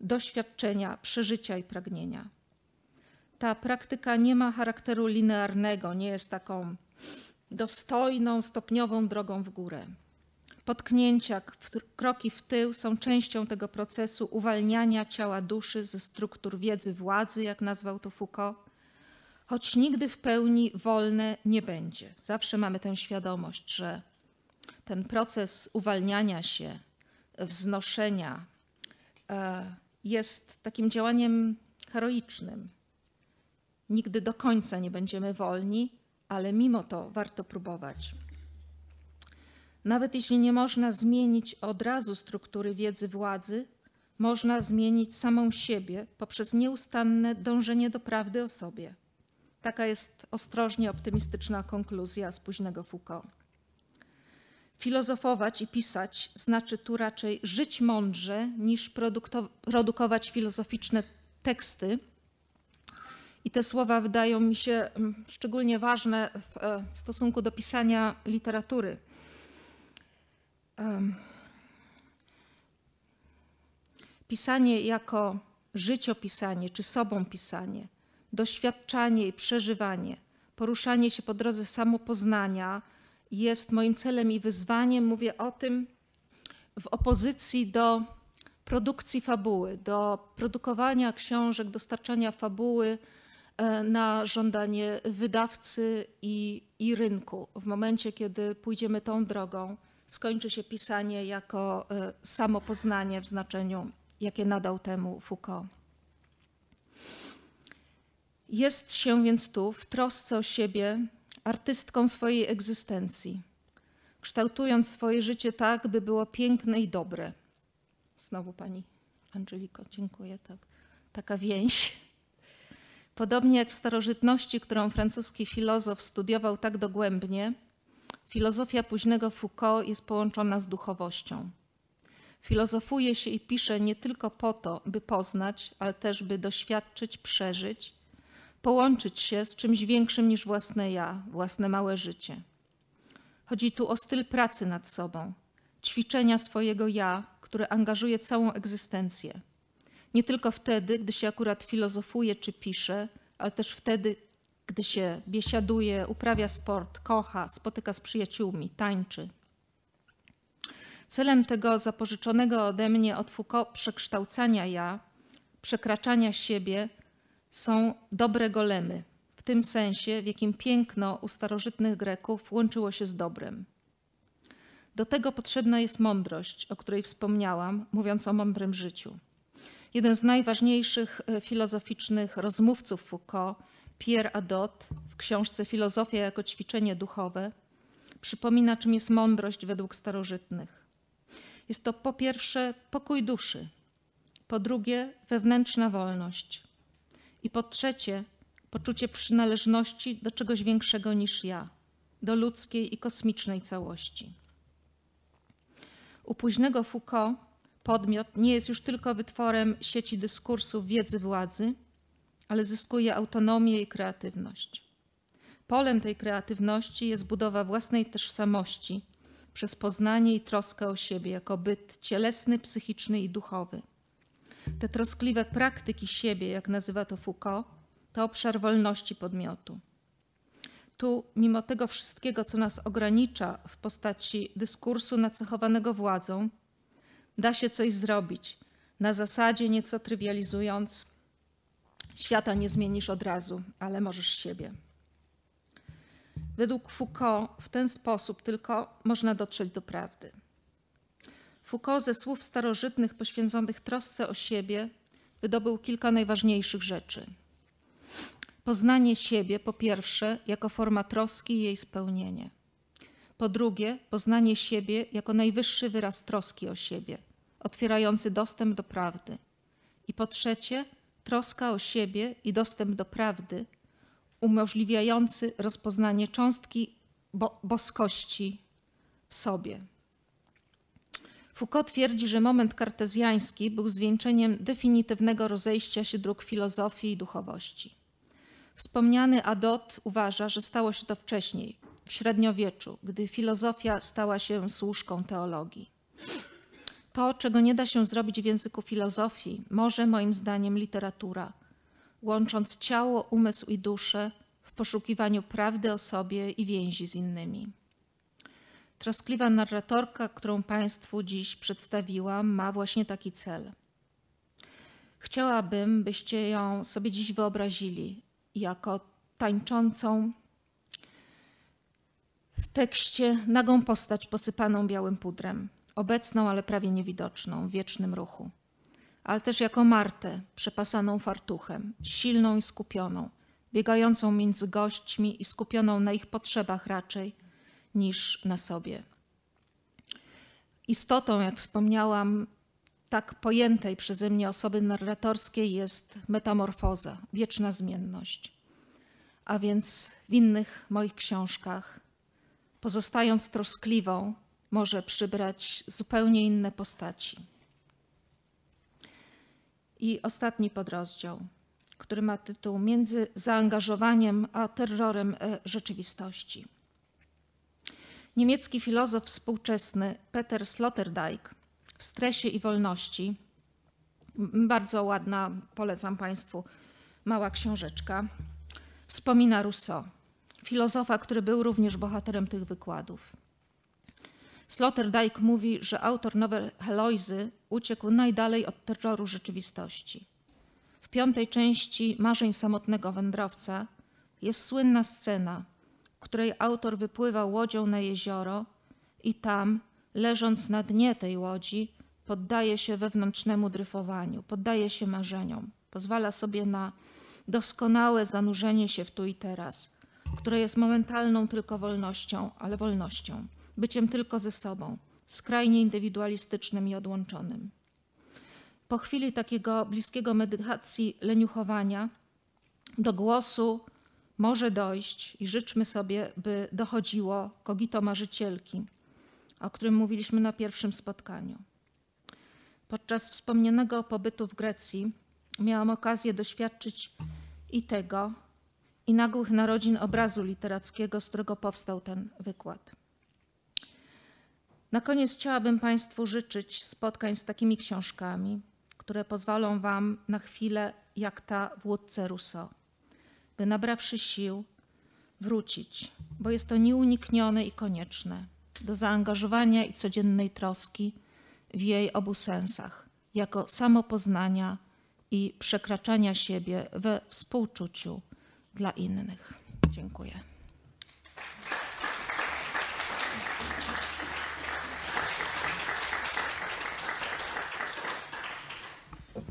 Speaker 2: doświadczenia, przeżycia i pragnienia. Ta praktyka nie ma charakteru linearnego, nie jest taką dostojną, stopniową drogą w górę. Potknięcia, kroki w tył są częścią tego procesu uwalniania ciała duszy ze struktur wiedzy władzy, jak nazwał to Foucault, choć nigdy w pełni wolne nie będzie. Zawsze mamy tę świadomość, że ten proces uwalniania się, wznoszenia e, jest takim działaniem heroicznym. Nigdy do końca nie będziemy wolni, ale mimo to warto próbować. Nawet jeśli nie można zmienić od razu struktury wiedzy władzy, można zmienić samą siebie poprzez nieustanne dążenie do prawdy o sobie. Taka jest ostrożnie optymistyczna konkluzja z późnego Foucault. Filozofować i pisać znaczy tu raczej żyć mądrze niż produkować filozoficzne teksty. I te słowa wydają mi się mm, szczególnie ważne w e, stosunku do pisania literatury. Pisanie jako życiopisanie czy sobą pisanie, doświadczanie i przeżywanie, poruszanie się po drodze samopoznania jest moim celem i wyzwaniem. Mówię o tym w opozycji do produkcji fabuły, do produkowania książek, dostarczania fabuły e, na żądanie wydawcy i, i rynku. W momencie, kiedy pójdziemy tą drogą, skończy się pisanie jako e, samopoznanie w znaczeniu, jakie nadał temu Foucault. Jest się więc tu w trosce o siebie artystką swojej egzystencji, kształtując swoje życie tak, by było piękne i dobre. Znowu pani Angeliko, dziękuję. Tak, taka więź. Podobnie jak w starożytności, którą francuski filozof studiował tak dogłębnie, filozofia późnego Foucault jest połączona z duchowością. Filozofuje się i pisze nie tylko po to, by poznać, ale też by doświadczyć, przeżyć, połączyć się z czymś większym niż własne ja, własne małe życie. Chodzi tu o styl pracy nad sobą, ćwiczenia swojego ja, które angażuje całą egzystencję. Nie tylko wtedy, gdy się akurat filozofuje czy pisze, ale też wtedy, gdy się biesiaduje, uprawia sport, kocha, spotyka z przyjaciółmi, tańczy. Celem tego zapożyczonego ode mnie od Foucault przekształcania ja, przekraczania siebie są dobre golemy, w tym sensie, w jakim piękno u starożytnych Greków łączyło się z dobrem. Do tego potrzebna jest mądrość, o której wspomniałam, mówiąc o mądrym życiu. Jeden z najważniejszych e, filozoficznych rozmówców Foucault, Pierre Adot, w książce Filozofia jako ćwiczenie duchowe, przypomina, czym jest mądrość według starożytnych. Jest to po pierwsze pokój duszy, po drugie wewnętrzna wolność, i po trzecie, poczucie przynależności do czegoś większego niż ja, do ludzkiej i kosmicznej całości. U późnego Foucault podmiot nie jest już tylko wytworem sieci dyskursów wiedzy władzy, ale zyskuje autonomię i kreatywność. Polem tej kreatywności jest budowa własnej tożsamości przez poznanie i troskę o siebie jako byt cielesny, psychiczny i duchowy. Te troskliwe praktyki siebie, jak nazywa to Foucault, to obszar wolności podmiotu. Tu, mimo tego wszystkiego, co nas ogranicza w postaci dyskursu nacechowanego władzą, da się coś zrobić. Na zasadzie, nieco trywializując, świata nie zmienisz od razu, ale możesz siebie. Według Foucault w ten sposób tylko można dotrzeć do prawdy. Foucault ze słów starożytnych poświęconych trosce o siebie wydobył kilka najważniejszych rzeczy. Poznanie siebie po pierwsze jako forma troski i jej spełnienie. Po drugie, poznanie siebie jako najwyższy wyraz troski o siebie, otwierający dostęp do prawdy. I po trzecie, troska o siebie i dostęp do prawdy, umożliwiający rozpoznanie cząstki bo boskości w sobie. Foucault twierdzi, że moment kartezjański był zwieńczeniem definitywnego rozejścia się dróg filozofii i duchowości. Wspomniany Adot uważa, że stało się to wcześniej, w średniowieczu, gdy filozofia stała się służką teologii. To, czego nie da się zrobić w języku filozofii, może moim zdaniem literatura, łącząc ciało, umysł i duszę w poszukiwaniu prawdy o sobie i więzi z innymi. Troskliwa narratorka, którą Państwu dziś przedstawiłam, ma właśnie taki cel. Chciałabym, byście ją sobie dziś wyobrazili jako tańczącą w tekście nagą postać posypaną białym pudrem, obecną, ale prawie niewidoczną, w wiecznym ruchu. ale też jako Martę przepasaną fartuchem, silną i skupioną, biegającą między gośćmi i skupioną na ich potrzebach raczej niż na sobie. Istotą, jak wspomniałam, tak pojętej przeze mnie osoby narratorskiej jest metamorfoza, wieczna zmienność. A więc w innych moich książkach, pozostając troskliwą, może przybrać zupełnie inne postaci. I ostatni podrozdział, który ma tytuł Między zaangażowaniem a terrorem e, rzeczywistości. Niemiecki filozof współczesny Peter Sloterdijk w stresie i wolności, bardzo ładna, polecam Państwu, mała książeczka, wspomina Rousseau, filozofa, który był również bohaterem tych wykładów. Sloterdijk mówi, że autor nowel Heloizy uciekł najdalej od terroru rzeczywistości. W piątej części Marzeń samotnego wędrowca jest słynna scena, której autor wypływa łodzią na jezioro i tam, leżąc na dnie tej łodzi, poddaje się wewnętrznemu dryfowaniu, poddaje się marzeniom, pozwala sobie na doskonałe zanurzenie się w tu i teraz, które jest momentalną tylko wolnością, ale wolnością byciem tylko ze sobą, skrajnie indywidualistycznym i odłączonym. Po chwili takiego bliskiego medytacji leniuchowania do głosu może dojść i życzmy sobie, by dochodziło kogito marzycielki, o którym mówiliśmy na pierwszym spotkaniu. Podczas wspomnianego pobytu w Grecji miałam okazję doświadczyć i tego, i nagłych narodzin obrazu literackiego, z którego powstał ten wykład. Na koniec chciałabym Państwu życzyć spotkań z takimi książkami, które pozwolą Wam na chwilę, jak ta w łódce Rousseau, by nabrawszy sił, wrócić, bo jest to nieuniknione i konieczne do zaangażowania i codziennej troski w jej obu sensach, jako samopoznania i przekraczania siebie we współczuciu dla innych. Dziękuję.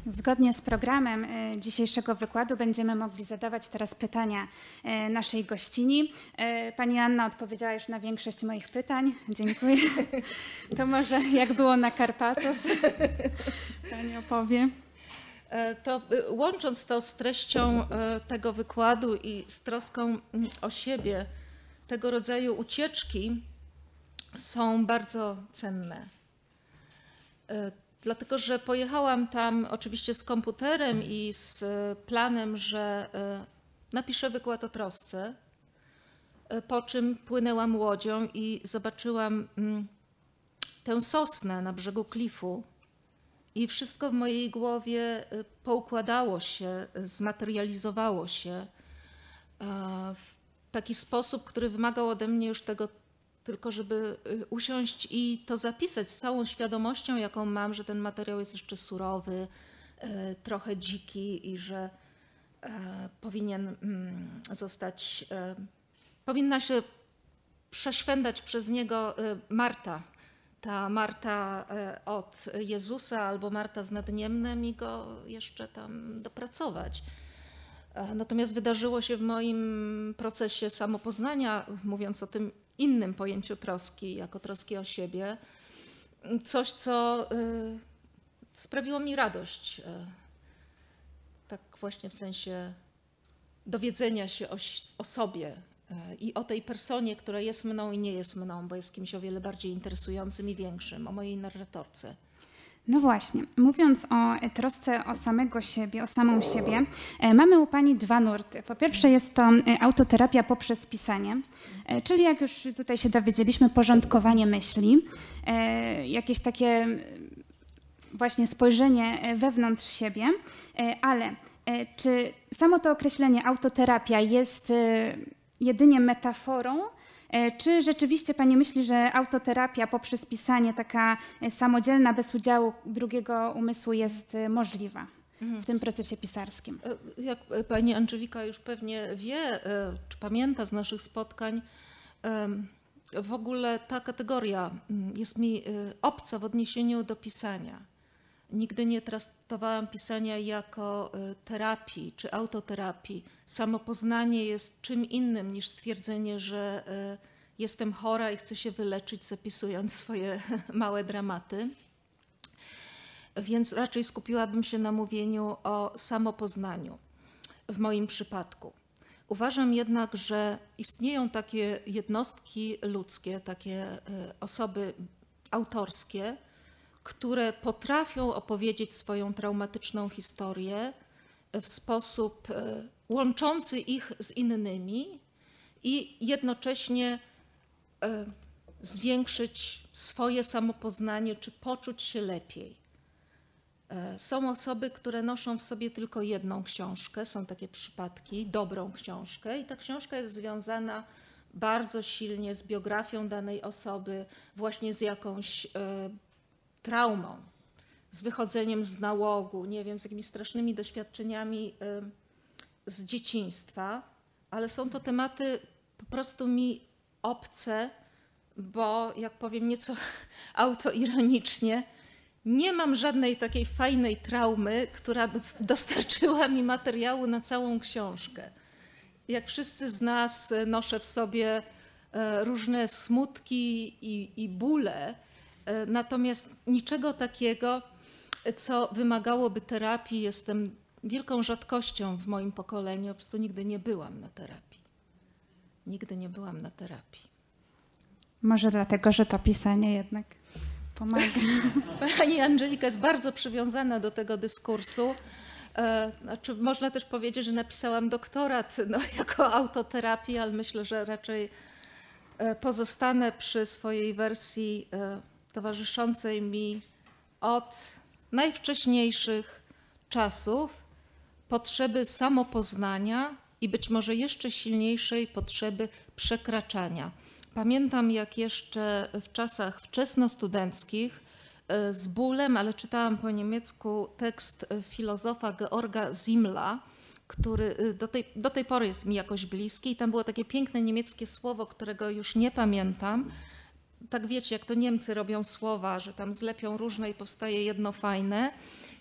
Speaker 1: Zgodnie z programem e, dzisiejszego wykładu będziemy mogli zadawać teraz pytania e, naszej gościni. E, pani Anna odpowiedziała już na większość moich pytań. Dziękuję. To może jak było na Karpatos? Pani opowie.
Speaker 2: To łącząc to z treścią tego wykładu i z troską o siebie, tego rodzaju ucieczki są bardzo cenne dlatego że pojechałam tam oczywiście z komputerem i z e, planem, że e, napiszę wykład o trosce, e, po czym płynęłam łodzią i zobaczyłam mm, tę sosnę na brzegu klifu i wszystko w mojej głowie poukładało się, zmaterializowało się w taki sposób, który wymagał ode mnie już tego tylko żeby y, usiąść i to zapisać z całą świadomością, jaką mam, że ten materiał jest jeszcze surowy, y, trochę dziki i że e, powinien mm, zostać, e, powinna się przeszwendać przez niego y, Marta, ta Marta e, od Jezusa albo Marta z nadniemnem i go jeszcze tam dopracować. Natomiast wydarzyło się w moim procesie samopoznania, mówiąc o tym, innym pojęciu troski, jako troski o siebie, coś, co y, sprawiło mi radość. Y, tak właśnie w sensie dowiedzenia się o, o sobie y, i o tej personie, która jest mną i nie jest mną, bo jest kimś o wiele bardziej interesującym i większym, o mojej narratorce.
Speaker 1: No właśnie, mówiąc o trosce o samego siebie, o samą siebie, e, mamy u Pani dwa nurty. Po pierwsze jest to e, autoterapia poprzez pisanie, e, czyli jak już tutaj się dowiedzieliśmy, porządkowanie myśli, jakieś takie właśnie spojrzenie wewnątrz siebie, ale czy samo to określenie autoterapia jest jedynie metaforą, E, czy rzeczywiście Pani myśli, że autoterapia poprzez pisanie taka e, samodzielna, bez udziału drugiego umysłu jest e, możliwa? W tym procesie pisarskim.
Speaker 2: Jak pani Angelika już pewnie wie, czy pamięta z naszych spotkań, w ogóle ta kategoria mm, jest mi obca w odniesieniu do pisania. Nigdy nie traktowałam pisania jako y, terapii czy autoterapii. Samopoznanie jest czym innym niż stwierdzenie, że y, jestem chora i chcę się wyleczyć, zapisując [LAUGHS] swoje małe dramaty. Więc raczej skupiłabym się na mówieniu o samopoznaniu w moim przypadku. Uważam jednak, że istnieją takie jednostki ludzkie, takie y, osoby autorskie, które potrafią opowiedzieć swoją traumatyczną historię w sposób e, łączący ich z innymi i jednocześnie e, zwiększyć swoje samopoznanie czy poczuć się lepiej. E, są osoby, które noszą w sobie tylko jedną książkę, są takie przypadki, dobrą książkę, i ta książka jest związana bardzo silnie z biografią danej osoby, właśnie z jakąś traumą, z wychodzeniem z nałogu, nie wiem, z jakimiś strasznymi doświadczeniami z dzieciństwa, ale są to tematy po prostu mi obce, bo jak powiem nieco [LAUGHS] autoironicznie, nie mam żadnej takiej fajnej traumy, która by [LAUGHS] dostarczyła mi materiału na całą książkę. Jak wszyscy z nas noszę w sobie e, różne smutki i, i bóle, E, natomiast niczego takiego, co wymagałoby terapii, jestem wielką rzadkością w moim pokoleniu. Po prostu nigdy nie byłam na terapii. Nigdy nie byłam na terapii.
Speaker 1: Może dlatego, że to pisanie jednak pomaga. [LAUGHS]
Speaker 2: Pani Angelika jest bardzo przywiązana do tego dyskursu. E, znaczy, można też powiedzieć, że napisałam doktorat no, [LAUGHS] jako autoterapii, ale myślę, że raczej e, pozostanę przy swojej wersji towarzyszącej mi od najwcześniejszych czasów potrzeby samopoznania i być może jeszcze silniejszej potrzeby przekraczania. Pamiętam, jak jeszcze w czasach wczesnostudenckich e, z bólem, ale czytałam po niemiecku tekst filozofa Georga Zimla, który e, do tej, do tej pory jest mi jakoś bliski. I tam było takie piękne niemieckie słowo, którego już nie pamiętam, tak wiecie, jak to Niemcy robią słowa, że tam zlepią różne i powstaje jedno fajne.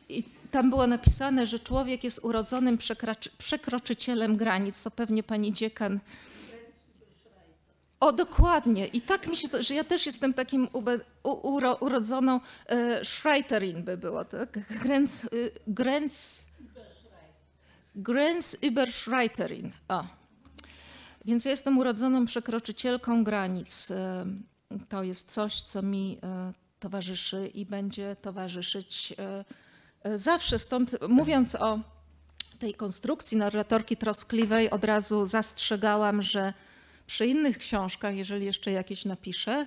Speaker 2: I tam było napisane, że człowiek jest urodzonym przekroczycielem granic. To pewnie pani dziekan. O, dokładnie. I tak mi się to, że ja też jestem takim ube, u, uro, urodzoną e, Schreiterin by było, tak? Grenz, y, Grenz, Grenzüberschreiterin. O. Więc ja jestem urodzoną przekroczycielką granic. E, to jest coś, co mi e, towarzyszy i będzie towarzyszyć e, e, zawsze. Stąd mówiąc o tej konstrukcji narratorki troskliwej, od razu zastrzegałam, że przy innych książkach, jeżeli jeszcze jakieś napiszę,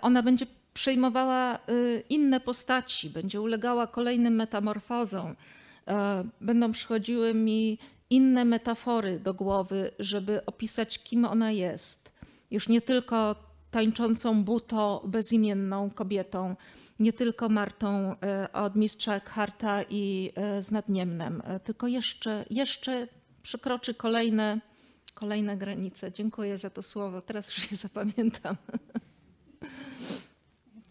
Speaker 2: ona będzie przejmowała inne postaci, będzie ulegała kolejnym metamorfozom. Będą przychodziły mi inne metafory do głowy, żeby opisać, kim ona jest. Już nie tylko tańczącą buto bezimienną kobietą, nie tylko Martą e, od mistrza Eckharta i e, z Nadniemnem, e, tylko jeszcze, jeszcze przekroczy kolejne, kolejne granice. Dziękuję za to słowo, teraz już je zapamiętam.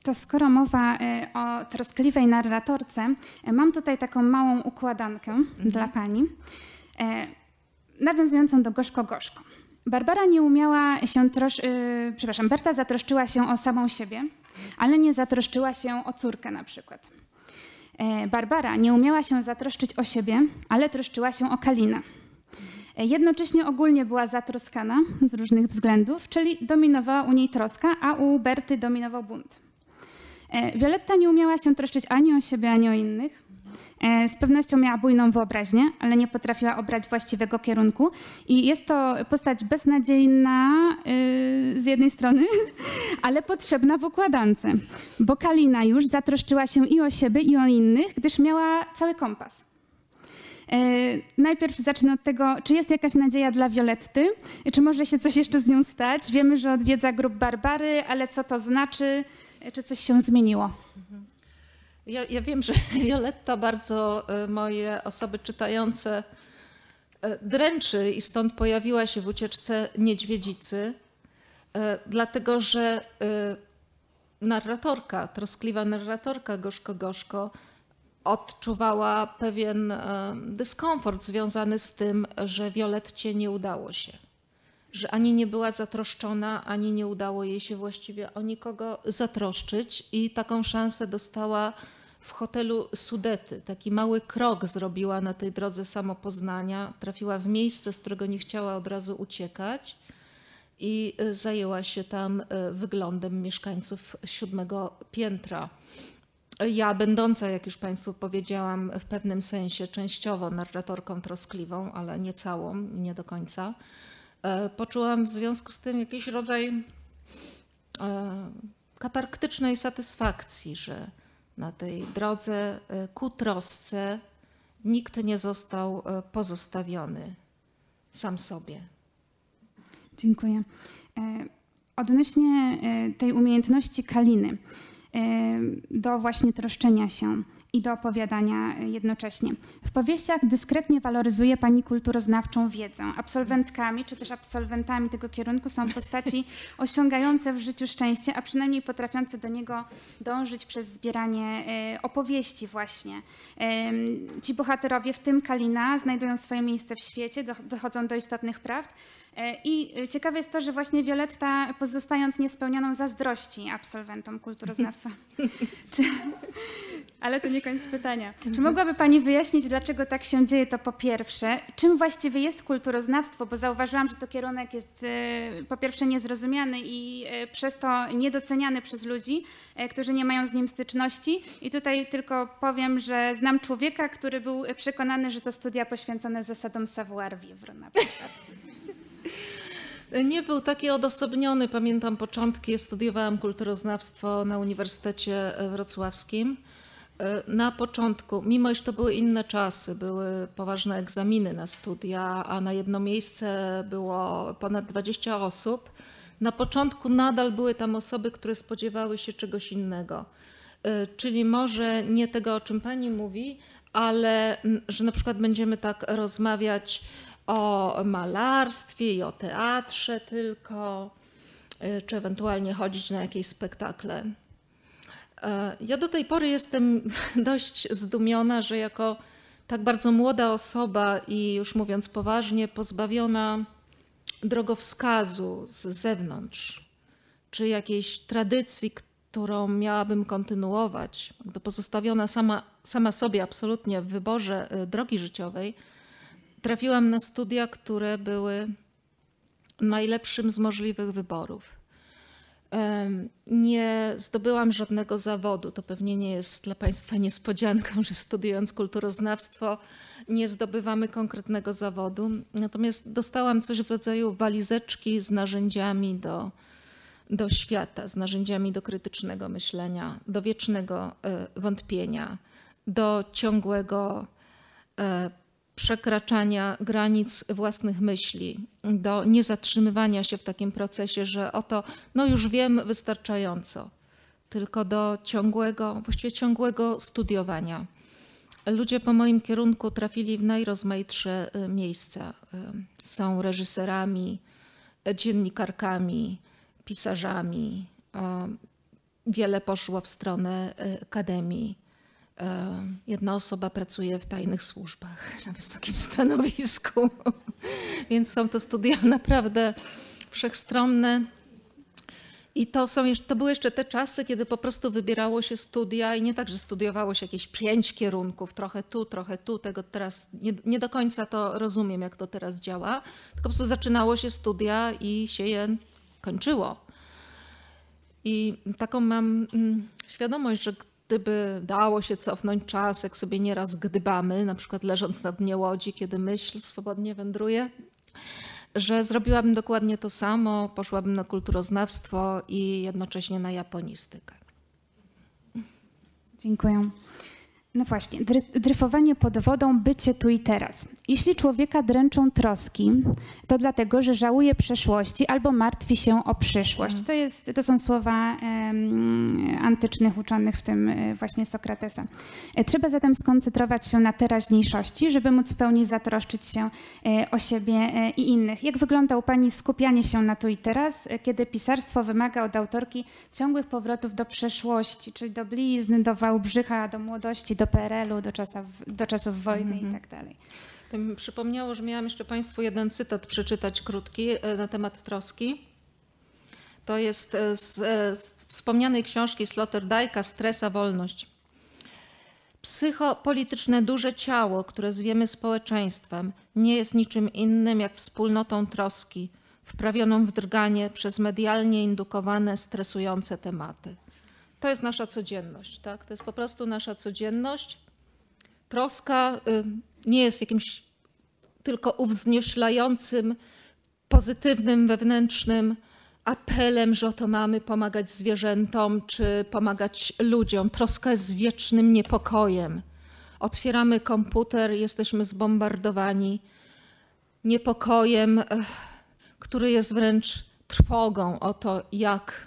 Speaker 1: To skoro mowa o troskliwej narratorce, mam tutaj taką małą układankę mhm. dla pani, nawiązującą do Gorzko Gorzko. Barbara nie umiała się trosz... Yy, przepraszam, Berta zatroszczyła się o samą siebie, ale nie zatroszczyła się o córkę na przykład. E, Barbara nie umiała się zatroszczyć o siebie, ale troszczyła się o Kalina. E, jednocześnie ogólnie była zatroskana z różnych względów, czyli dominowała u niej troska, a u Berty dominował bunt. E, Violetta nie umiała się troszczyć ani o siebie, ani o innych. E, z pewnością miała bujną wyobraźnię, ale nie potrafiła obrać właściwego kierunku. I jest to postać beznadziejna yy, z jednej strony, [LAUGHS] ale potrzebna w układance. Bo Kalina już zatroszczyła się i o siebie, i o innych, gdyż miała cały kompas. E, najpierw zacznę od tego, czy jest jakaś nadzieja dla Violetty, czy może się coś jeszcze z nią stać. Wiemy, że odwiedza grup Barbary, ale co to znaczy, czy coś się zmieniło? Mhm.
Speaker 2: Ja, ja wiem, że [LAUGHS] Violetta bardzo e, moje osoby czytające e, dręczy i stąd pojawiła się w ucieczce Niedźwiedzicy, e, dlatego że narratorka, troskliwa narratorka Gorzko Gorzko odczuwała pewien dyskomfort związany z tym, że Violetcie nie udało się. Że ani nie była zatroszczona, ani nie udało jej się właściwie o nikogo zatroszczyć, i taką szansę dostała w hotelu Sudety. Taki mały krok zrobiła na tej drodze samopoznania. Trafiła w miejsce, z którego nie chciała od razu uciekać i e, zajęła się tam e, wyglądem mieszkańców siódmego piętra. Ja, będąca, jak już Państwu powiedziałam, w pewnym sensie częściowo narratorką troskliwą, ale nie całą, nie do końca, e, poczułam w związku z tym jakiś rodzaj katarktycznej satysfakcji, że na tej drodze ku trosce nikt nie został pozostawiony sam sobie.
Speaker 1: Dziękuję. E, odnośnie e, tej umiejętności Kaliny e, do właśnie troszczenia się i do opowiadania jednocześnie. W powieściach dyskretnie waloryzuje Pani kulturoznawczą wiedzę. Absolwentkami czy też absolwentami tego kierunku są postaci [LAUGHS] osiągające w życiu szczęście, a przynajmniej potrafiące do niego dążyć przez zbieranie opowieści właśnie. Ci bohaterowie, w tym Kalina, znajdują swoje miejsce w świecie, dochodzą do istotnych prawd, E, I ciekawe jest to, że właśnie Violetta, pozostając niespełnioną, zazdrości absolwentom kulturoznawstwa. [LAUGHS] Czy, ale to nie koniec pytania. Czy mogłaby Pani wyjaśnić, dlaczego tak się dzieje, to po pierwsze? Czym właściwie jest kulturoznawstwo? Bo zauważyłam, że to kierunek jest e, po pierwsze niezrozumiany i e, przez to niedoceniany przez ludzi, którzy nie mają z nim styczności. I tutaj tylko powiem, że znam człowieka, który był przekonany, że to studia poświęcone zasadom savoir-vivre na przykład. [LAUGHS]
Speaker 2: Nie był taki odosobniony. Pamiętam początki, studiowałam kulturoznawstwo na Uniwersytecie Wrocławskim. Na początku, mimo iż to były inne czasy, były poważne egzaminy na studia, a na jedno miejsce było ponad 20 osób, na początku nadal były tam osoby, które spodziewały się czegoś innego. Czyli może nie tego, o czym pani mówi, ale że na przykład będziemy tak rozmawiać o malarstwie i o teatrze tylko, y, czy ewentualnie chodzić na jakieś spektakle. E, ja do tej pory jestem [LAUGHS] dość zdumiona, że jako tak bardzo młoda osoba i już mówiąc poważnie, pozbawiona drogowskazu z zewnątrz, czy jakiejś tradycji, którą miałabym kontynuować, pozostawiona sama, sama sobie absolutnie w wyborze y, drogi życiowej, trafiłam na studia, które były najlepszym z możliwych wyborów. Nie zdobyłam żadnego zawodu. To pewnie nie jest dla Państwa niespodzianką, że studiując kulturoznawstwo nie zdobywamy konkretnego zawodu. Natomiast dostałam coś w rodzaju walizeczki z narzędziami do, do świata, z narzędziami do krytycznego myślenia, do wiecznego e, wątpienia, do ciągłego e, przekraczania granic własnych myśli, do niezatrzymywania się w takim procesie, że oto, no już wiem wystarczająco, tylko do ciągłego, właściwie ciągłego studiowania. Ludzie po moim kierunku trafili w najrozmaitsze y, miejsca. Y, są reżyserami, dziennikarkami, pisarzami. Wiele poszło w stronę y, akademii jedna osoba pracuje w tajnych służbach na wysokim stanowisku, [LAUGHS] więc są to studia [LAUGHS] naprawdę wszechstronne. I to, są, to były jeszcze te czasy, kiedy po prostu wybierało się studia i nie tak, że studiowało się jakieś pięć kierunków, trochę tu, trochę tu, tego teraz nie, nie do końca to rozumiem, jak to teraz działa, tylko po prostu zaczynało się studia i się je kończyło. I taką mam mm, świadomość, że gdyby dało się cofnąć czas, jak sobie nieraz gdybamy, na przykład leżąc na dnie łodzi, kiedy myśl swobodnie wędruje, że zrobiłabym dokładnie to samo, poszłabym na kulturoznawstwo i jednocześnie na japonistykę.
Speaker 1: Dziękuję. No właśnie, dryfowanie pod wodą, bycie tu i teraz. Jeśli człowieka dręczą troski, to dlatego, że żałuje przeszłości albo martwi się o przyszłość. Mhm. To, jest, to są słowa um, antycznych uczonych, w tym e, właśnie Sokratesa. E, trzeba zatem skoncentrować się na teraźniejszości, żeby móc w pełni zatroszczyć się e, o siebie i innych. Jak wygląda u Pani skupianie się na tu i teraz, kiedy pisarstwo wymaga od autorki ciągłych powrotów do przeszłości, czyli do blizny, do Wałbrzycha, do młodości, do do PRL-u, do czasów, do czasów wojny
Speaker 2: Mhm.
Speaker 1: i tak dalej.
Speaker 2: To mi przypomniało, że miałam jeszcze Państwu jeden cytat przeczytać krótki e, na temat troski. To jest e, z, e, z wspomnianej książki Sloterdijka Stresa, wolność. Psychopolityczne duże ciało, które zwiemy społeczeństwem, nie jest niczym innym jak wspólnotą troski, wprawioną w drganie przez medialnie indukowane, stresujące tematy. To jest nasza codzienność, tak? To jest po prostu nasza codzienność. Troska nie jest jakimś tylko uwznioślającym, pozytywnym, wewnętrznym apelem, że oto mamy pomagać zwierzętom czy pomagać ludziom. Troska jest wiecznym niepokojem. Otwieramy komputer, jesteśmy zbombardowani niepokojem, który jest wręcz trwogą o to, jak,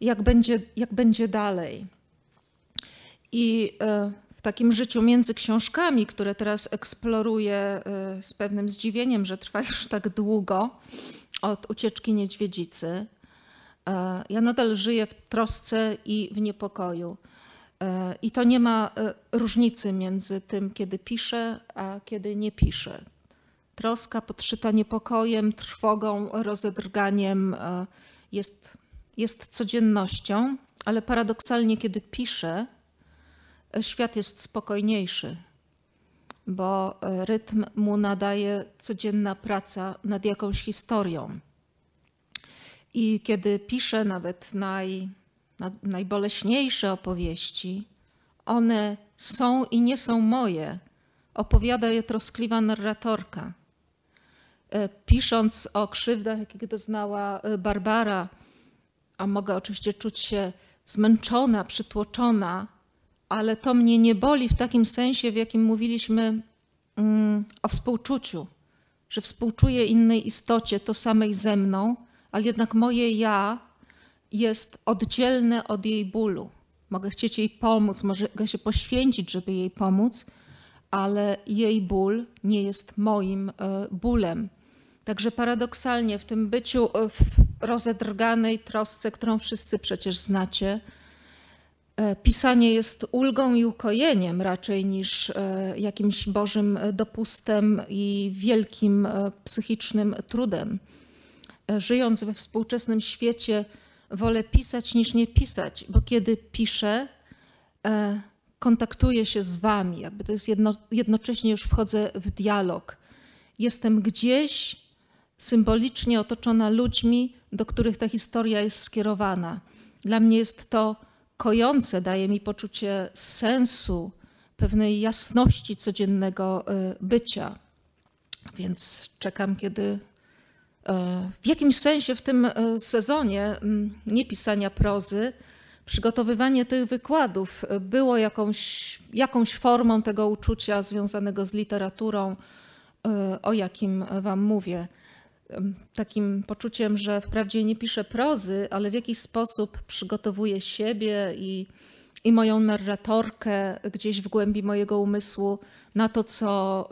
Speaker 2: jak, będzie, jak będzie dalej. I e, w takim życiu między książkami, które teraz eksploruję e, z pewnym zdziwieniem, że trwa już tak długo, od ucieczki niedźwiedzicy, e, ja nadal żyję w trosce i w niepokoju. I to nie ma różnicy między tym, kiedy piszę, a kiedy nie piszę. Troska podszyta niepokojem, trwogą, rozedrganiem jest, jest codziennością, ale paradoksalnie, kiedy piszę, e, świat jest spokojniejszy, bo e, rytm mu nadaje codzienna praca nad jakąś historią. I kiedy piszę nawet naj, na- najboleśniejsze opowieści, one są i nie są moje. Opowiada je troskliwa narratorka. E, Pisząc o krzywdach, jakich doznała Barbara, a mogę oczywiście czuć się zmęczona, przytłoczona, ale to mnie nie boli w takim sensie, w jakim mówiliśmy mm, o współczuciu, że współczuję innej istocie, to samej ze mną, ale jednak moje ja jest oddzielne od jej bólu. Mogę chcieć jej pomóc, mogę się poświęcić, żeby jej pomóc, ale jej ból nie jest moim e, bólem. Także paradoksalnie w tym byciu e, w rozedrganej trosce, którą wszyscy przecież znacie, e, pisanie jest ulgą i ukojeniem raczej niż e, jakimś bożym dopustem i wielkim psychicznym trudem. Żyjąc we współczesnym świecie, wolę pisać niż nie pisać, bo kiedy piszę, kontaktuję się z wami, jakby to jest jedno, jednocześnie już wchodzę w dialog. Jestem gdzieś symbolicznie otoczona ludźmi, do których ta historia jest skierowana. Dla mnie jest to kojące, daje mi poczucie sensu, pewnej jasności codziennego e, bycia. Więc czekam, kiedy e, w jakimś sensie w tym e, sezonie nie pisania prozy, przygotowywanie tych wykładów było jakąś, jakąś formą tego uczucia związanego z literaturą, o jakim Wam mówię. Takim poczuciem, że wprawdzie nie piszę prozy, ale w jakiś sposób przygotowuję siebie i, i moją narratorkę gdzieś w głębi mojego umysłu na to, co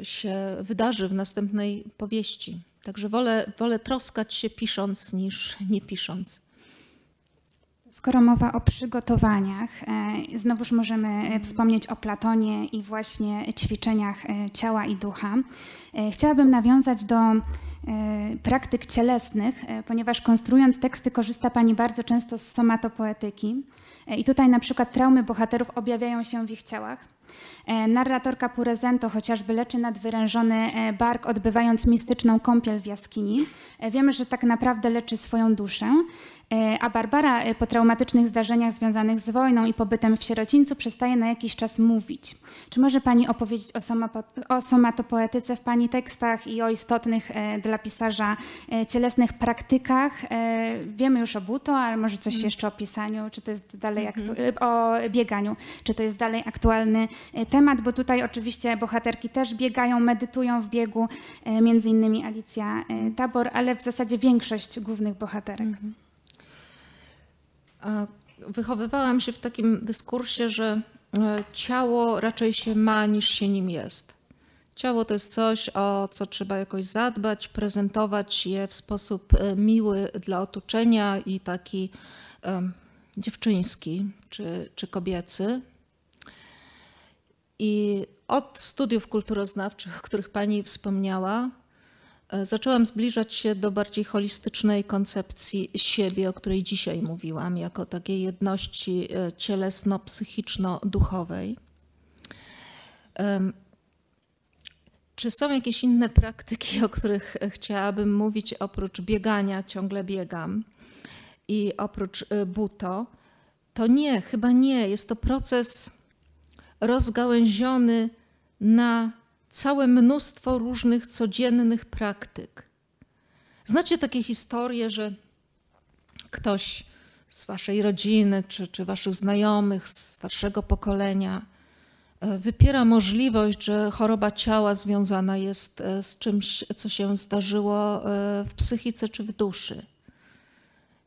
Speaker 2: e, się wydarzy w następnej powieści. Także wolę, wolę troskać się pisząc niż nie pisząc.
Speaker 1: Skoro mowa o przygotowaniach, e, znowuż możemy e, wspomnieć o Platonie i właśnie ćwiczeniach ciała i ducha. Chciałabym nawiązać do praktyk cielesnych, e, ponieważ konstruując teksty korzysta Pani bardzo często z somatopoetyki. E, I tutaj na przykład traumy bohaterów objawiają się w ich ciałach. E, Narratorka Purezento chociażby leczy nadwyrężony e, bark, odbywając mistyczną kąpiel w jaskini. E, Wiemy, że tak naprawdę leczy swoją duszę. E, A Barbara e, po traumatycznych zdarzeniach związanych z wojną i pobytem w sierocińcu przestaje na jakiś czas mówić. Czy może Pani opowiedzieć o, somapo- o somatopoetyce w Pani tekstach i o istotnych e, dla pisarza cielesnych praktykach? Wiemy już o buto, ale może coś jeszcze o pisaniu, czy to jest dalej e, o bieganiu, czy to jest dalej aktualny temat, bo tutaj oczywiście bohaterki też biegają, medytują w biegu, między innymi Alicja Tabor, ale w zasadzie większość głównych bohaterek.
Speaker 2: A Wychowywałam się w takim dyskursie, że e, ciało raczej się ma niż się nim jest. Ciało to jest coś, o co trzeba jakoś zadbać, prezentować je w sposób e, miły dla otoczenia i taki em, dziewczyński czy, czy kobiecy. I od studiów kulturoznawczych, o których Pani wspomniała, zaczęłam zbliżać się do bardziej holistycznej koncepcji siebie, o której dzisiaj mówiłam, jako takiej jedności e, cielesno-psychiczno-duchowej. Czy są jakieś inne praktyki, o których chciałabym mówić, oprócz biegania, ciągle biegam, i oprócz e, buto? To nie, chyba nie. Jest to proces rozgałęziony na całe mnóstwo różnych codziennych praktyk. Znacie takie historie, że ktoś z waszej rodziny czy, czy waszych znajomych, z starszego pokolenia e, wypiera możliwość, że choroba ciała związana jest e, z czymś, co się zdarzyło e, w psychice czy w duszy.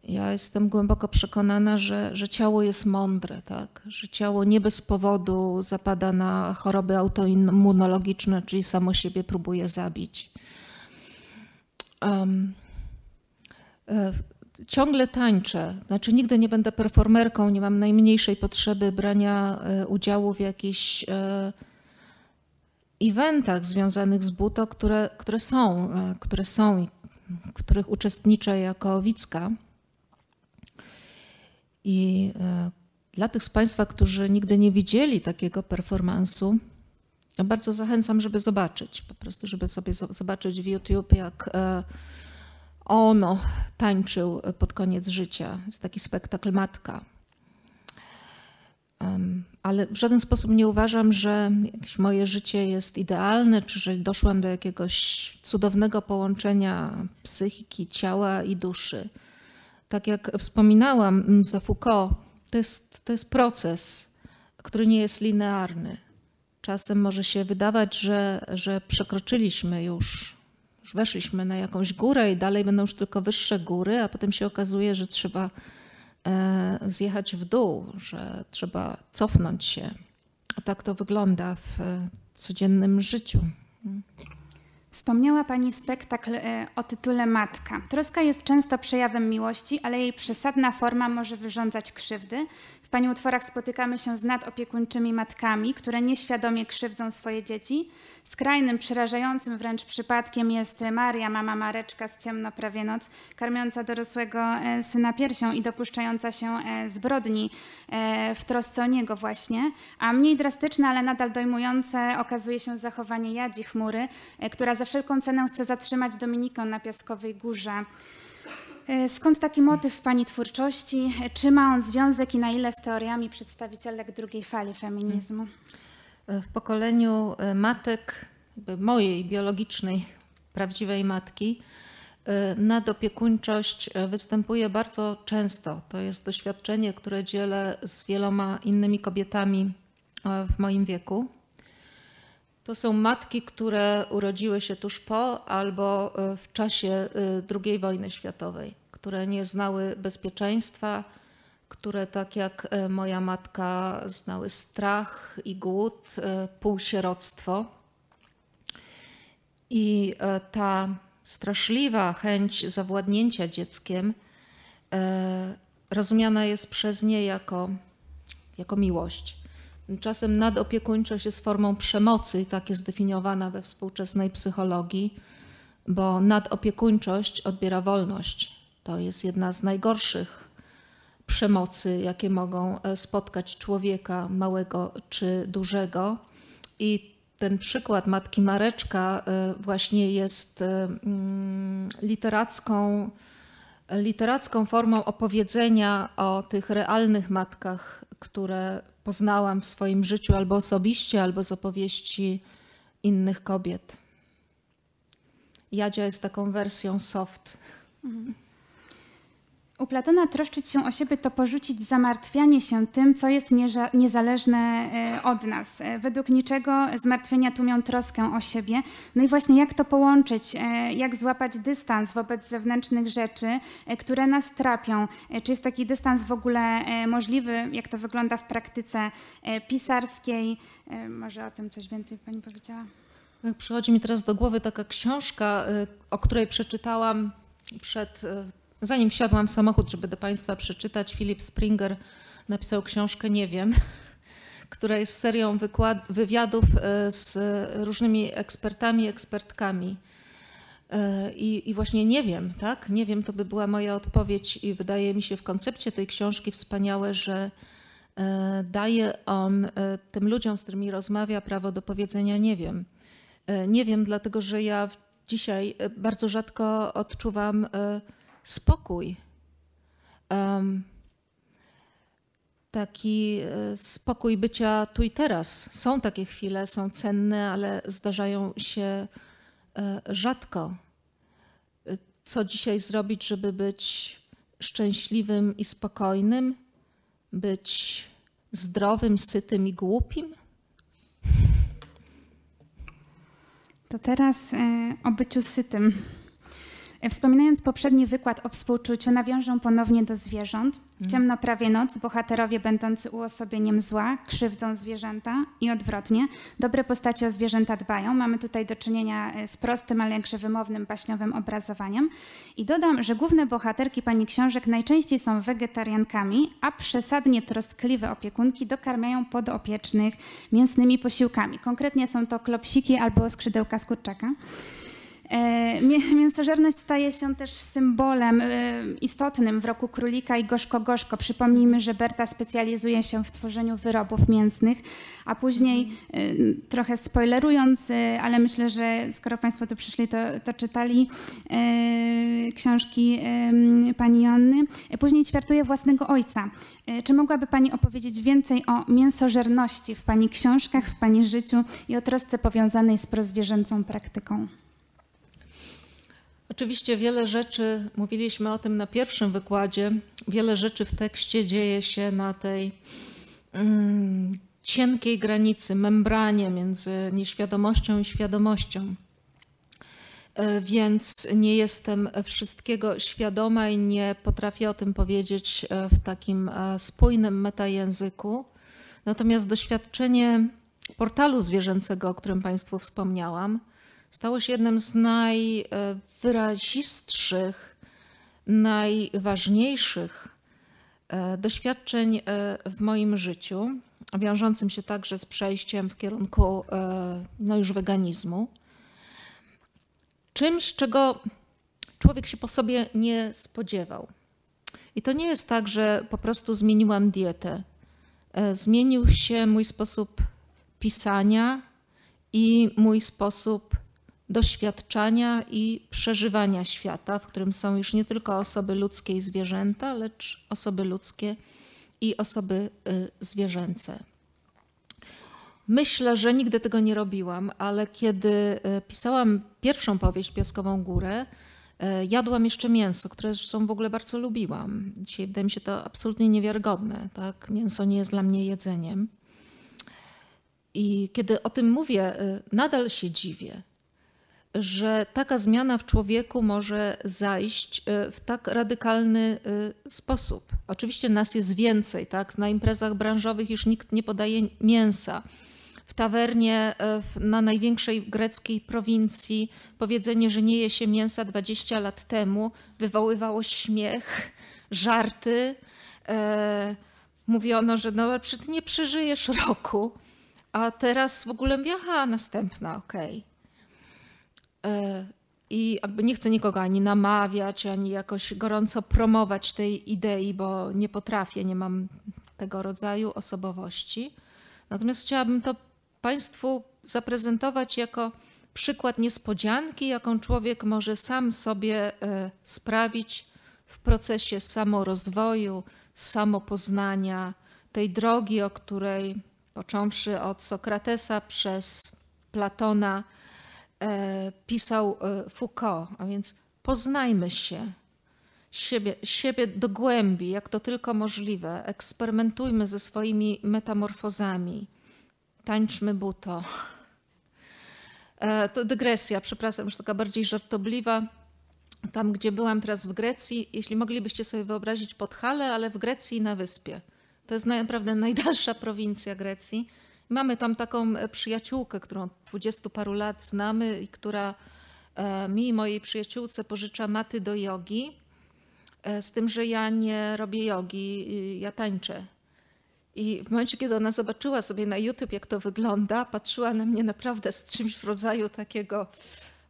Speaker 2: Ja jestem głęboko przekonana, że, że ciało jest mądre, tak? że ciało nie bez powodu zapada na choroby autoimmunologiczne, czyli samo siebie próbuje zabić. Um, ciągle tańczę, znaczy nigdy nie będę performerką, nie mam najmniejszej potrzeby brania e, udziału w jakichś e, eventach związanych z buto, które, które są, które są, w których uczestniczę jako Wicka. I e, dla tych z Państwa, którzy nigdy nie widzieli takiego performansu, ja bardzo zachęcam, żeby zobaczyć, po prostu, żeby sobie zobaczyć w YouTube, jak e, ono tańczył pod koniec życia. Jest taki spektakl Matka. Ale w żaden sposób nie uważam, że moje życie jest idealne, czy że doszłam do jakiegoś cudownego połączenia psychiki, ciała i duszy tak jak wspominałam mm, za Foucault, to jest, to jest proces, który nie jest linearny. Czasem może się wydawać, że, że przekroczyliśmy już, już weszliśmy na jakąś górę i dalej będą już tylko wyższe góry, a potem się okazuje, że trzeba e, zjechać w dół, że trzeba cofnąć się. A tak to wygląda w e, codziennym życiu.
Speaker 1: Wspomniała Pani spektakl e, o tytule Matka. Troska jest często przejawem miłości, ale jej przesadna forma może wyrządzać krzywdy. W Pani utworach spotykamy się z nadopiekuńczymi matkami, które nieświadomie krzywdzą swoje dzieci. Skrajnym, przerażającym wręcz przypadkiem jest Maria, mama Mareczka z Ciemno prawie noc, karmiąca dorosłego e, syna piersią i dopuszczająca się e, zbrodni w trosce o niego właśnie. A mniej drastyczne, ale nadal dojmujące okazuje się zachowanie Jadzi Chmury, która za wszelką cenę chce zatrzymać Dominikę na Piaskowej Górze. E, skąd taki motyw w Pani twórczości? Czy ma on związek i na ile z teoriami przedstawicielek drugiej fali feminizmu?
Speaker 2: W pokoleniu e, matek, mojej biologicznej, prawdziwej matki, e, nadopiekuńczość występuje bardzo często. To jest doświadczenie, które dzielę z wieloma innymi kobietami w moim wieku. To są matki, które urodziły się tuż po albo e, w czasie e, II wojny światowej, które nie znały bezpieczeństwa, które tak jak e, moja matka znały strach i głód, półsieroctwo. I ta straszliwa chęć zawładnięcia dzieckiem rozumiana jest przez nie jako, jako miłość. Tymczasem nadopiekuńczość jest formą przemocy, tak jest definiowana we współczesnej psychologii, bo nadopiekuńczość odbiera wolność. To jest jedna z najgorszych przemocy, jakie mogą e, spotkać człowieka, małego czy dużego. I ten przykład matki Mareczka e, właśnie jest e, mm, literacką, literacką formą opowiedzenia o tych realnych matkach, które poznałam w swoim życiu albo osobiście, albo z opowieści innych kobiet. Jadzia jest taką wersją soft. Mhm.
Speaker 1: U Platona troszczyć się o siebie to porzucić zamartwianie się tym, co jest niezależne e, od nas. E, według niczego zmartwienia tłumią troskę o siebie. No i właśnie jak to połączyć, e, jak złapać dystans wobec zewnętrznych rzeczy, które nas trapią. Czy jest taki dystans w ogóle możliwy, jak to wygląda w praktyce pisarskiej? Może o tym coś więcej Pani powiedziała?
Speaker 2: Przychodzi mi teraz do głowy taka książka, o której przeczytałam przed Zanim wsiadłam w samochód, żeby do Państwa przeczytać, Philip Springer napisał książkę Nie wiem, [LAUGHS] która jest serią wykład, wywiadów e, z różnymi ekspertami, ekspertkami. E, I, I, właśnie nie wiem, tak? Nie wiem, to by była moja odpowiedź, i wydaje mi się w koncepcie tej książki wspaniałe, że daje on tym ludziom, z którymi rozmawia, prawo do powiedzenia nie wiem. Nie wiem, dlatego że ja dzisiaj bardzo rzadko odczuwam spokój taki e, spokój bycia tu i teraz. Są takie chwile, są cenne, ale zdarzają się e, rzadko. E, co dzisiaj zrobić, żeby być szczęśliwym i spokojnym, być zdrowym, sytym i głupim?
Speaker 1: To teraz o byciu sytym. Wspominając poprzedni wykład o współczuciu, nawiążę ponownie do zwierząt. W mhm. ciemno prawie noc bohaterowie będący uosobieniem zła krzywdzą zwierzęta i odwrotnie. Dobre postacie o zwierzęta dbają. Mamy tutaj do czynienia e, z prostym, ale jakże wymownym, baśniowym obrazowaniem. I dodam, że główne bohaterki pani książek najczęściej są wegetariankami, a przesadnie troskliwe opiekunki dokarmiają podopiecznych mięsnymi posiłkami. Konkretnie są to klopsiki albo skrzydełka z kurczaka. E, mięsożerność staje się też symbolem e, istotnym w roku królika i gorzko-gorzko. Przypomnijmy, że Berta specjalizuje się w tworzeniu wyrobów mięsnych, a później, e, trochę spoilerując, ale myślę, że skoro Państwo tu przyszli, to, to czytali książki pani Jonny, później ćwiartuje własnego ojca. Czy mogłaby Pani opowiedzieć więcej o mięsożerności w Pani książkach, w Pani życiu i o trosce powiązanej z prozwierzęcą praktyką?
Speaker 2: Oczywiście wiele rzeczy, mówiliśmy o tym na pierwszym wykładzie, wiele rzeczy w tekście dzieje się na tej mm, cienkiej granicy, membranie między nieświadomością i świadomością. E, więc nie jestem wszystkiego świadoma i nie potrafię o tym powiedzieć e, w takim e, spójnym metajęzyku. Natomiast doświadczenie portalu zwierzęcego, o którym Państwu wspomniałam, stało się jednym z najwyrazistszych, najważniejszych e, doświadczeń e, w moim życiu, wiążącym się także z przejściem w kierunku e, no już weganizmu. Czymś, czego człowiek się po sobie nie spodziewał. I to nie jest tak, że po prostu zmieniłam dietę. Zmienił się mój sposób pisania i mój sposób doświadczania i przeżywania świata, w którym są już nie tylko osoby ludzkie i zwierzęta, lecz osoby ludzkie i osoby y, zwierzęce. Myślę, że nigdy tego nie robiłam, ale kiedy y, pisałam pierwszą powieść Piaskową Górę, y, jadłam jeszcze mięso, które zresztą w ogóle bardzo lubiłam. Dzisiaj wydaje mi się to absolutnie niewiarygodne. Tak? Mięso nie jest dla mnie jedzeniem. I kiedy o tym mówię, nadal się dziwię, że taka zmiana w człowieku może zajść y, w tak radykalny y, sposób. Oczywiście nas jest więcej, tak? Na imprezach branżowych już nikt nie podaje mięsa. W tawernie y, na największej greckiej prowincji powiedzenie, że nie je się mięsa 20 lat temu wywoływało śmiech, żarty. E, mówiono, że no, nie przeżyjesz roku. A teraz w ogóle aha, następna, okej. Okay. E, I nie chcę nikogo ani namawiać, ani jakoś gorąco promować tej idei, bo nie potrafię, nie mam tego rodzaju osobowości. Natomiast chciałabym to Państwu zaprezentować jako przykład niespodzianki, jaką człowiek może sam sobie e, sprawić w procesie samorozwoju, samopoznania, tej drogi, o której począwszy od Sokratesa przez Platona, pisał e, Foucault, a więc poznajmy się, siebie, siebie do głębi, jak to tylko możliwe. Eksperymentujmy ze swoimi metamorfozami. Tańczmy buto. E, to dygresja, przepraszam, już taka bardziej żartobliwa. Tam, gdzie byłam teraz w Grecji, jeśli moglibyście sobie wyobrazić Podhale, ale w Grecji na wyspie. To jest naprawdę najdalsza [LAUGHS] prowincja Grecji Mamy tam taką e, przyjaciółkę, którą od dwudziestu paru lat znamy i która e, mi i mojej przyjaciółce pożycza maty do jogi, e, z tym, że ja nie robię jogi, ja tańczę. I w momencie, kiedy ona zobaczyła sobie na YouTube, jak to wygląda, patrzyła na mnie naprawdę z czymś w rodzaju takiego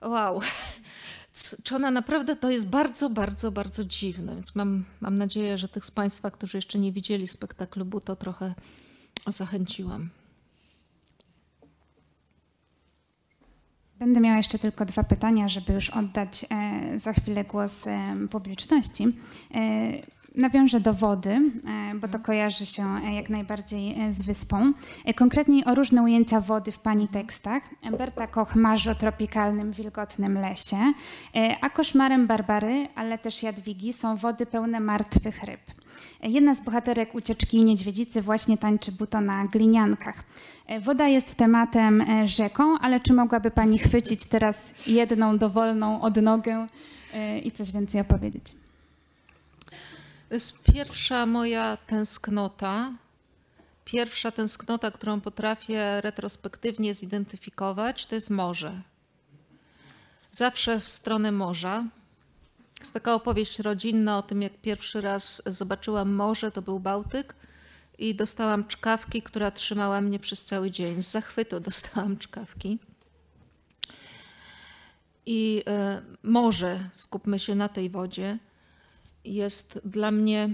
Speaker 2: wow. [LAUGHS] Czy ona naprawdę to jest bardzo, bardzo, bardzo dziwne. Więc mam, mam nadzieję, że tych z Państwa, którzy jeszcze nie widzieli spektaklu Buto, trochę zachęciłam.
Speaker 1: Będę miała jeszcze tylko dwa pytania, żeby już oddać e, za chwilę głos e, publiczności. E, nawiążę do wody, bo to kojarzy się jak najbardziej z wyspą. Konkretniej o różne ujęcia wody w Pani tekstach. Berta Koch marzy o tropikalnym, wilgotnym lesie, a koszmarem Barbary, ale też Jadwigi są wody pełne martwych ryb. Jedna z bohaterek ucieczki niedźwiedzicy właśnie tańczy buto na gliniankach. Woda jest tematem rzeką, ale czy mogłaby Pani chwycić teraz jedną dowolną odnogę i coś więcej opowiedzieć?
Speaker 2: To jest pierwsza moja tęsknota. Pierwsza tęsknota, którą potrafię retrospektywnie zidentyfikować, to jest morze. Zawsze w stronę morza. Jest taka opowieść rodzinna o tym, jak pierwszy raz zobaczyłam morze, to był Bałtyk i dostałam czkawki, która trzymała mnie przez cały dzień. Z zachwytu dostałam czkawki. I y, morze, skupmy się na tej wodzie, jest dla mnie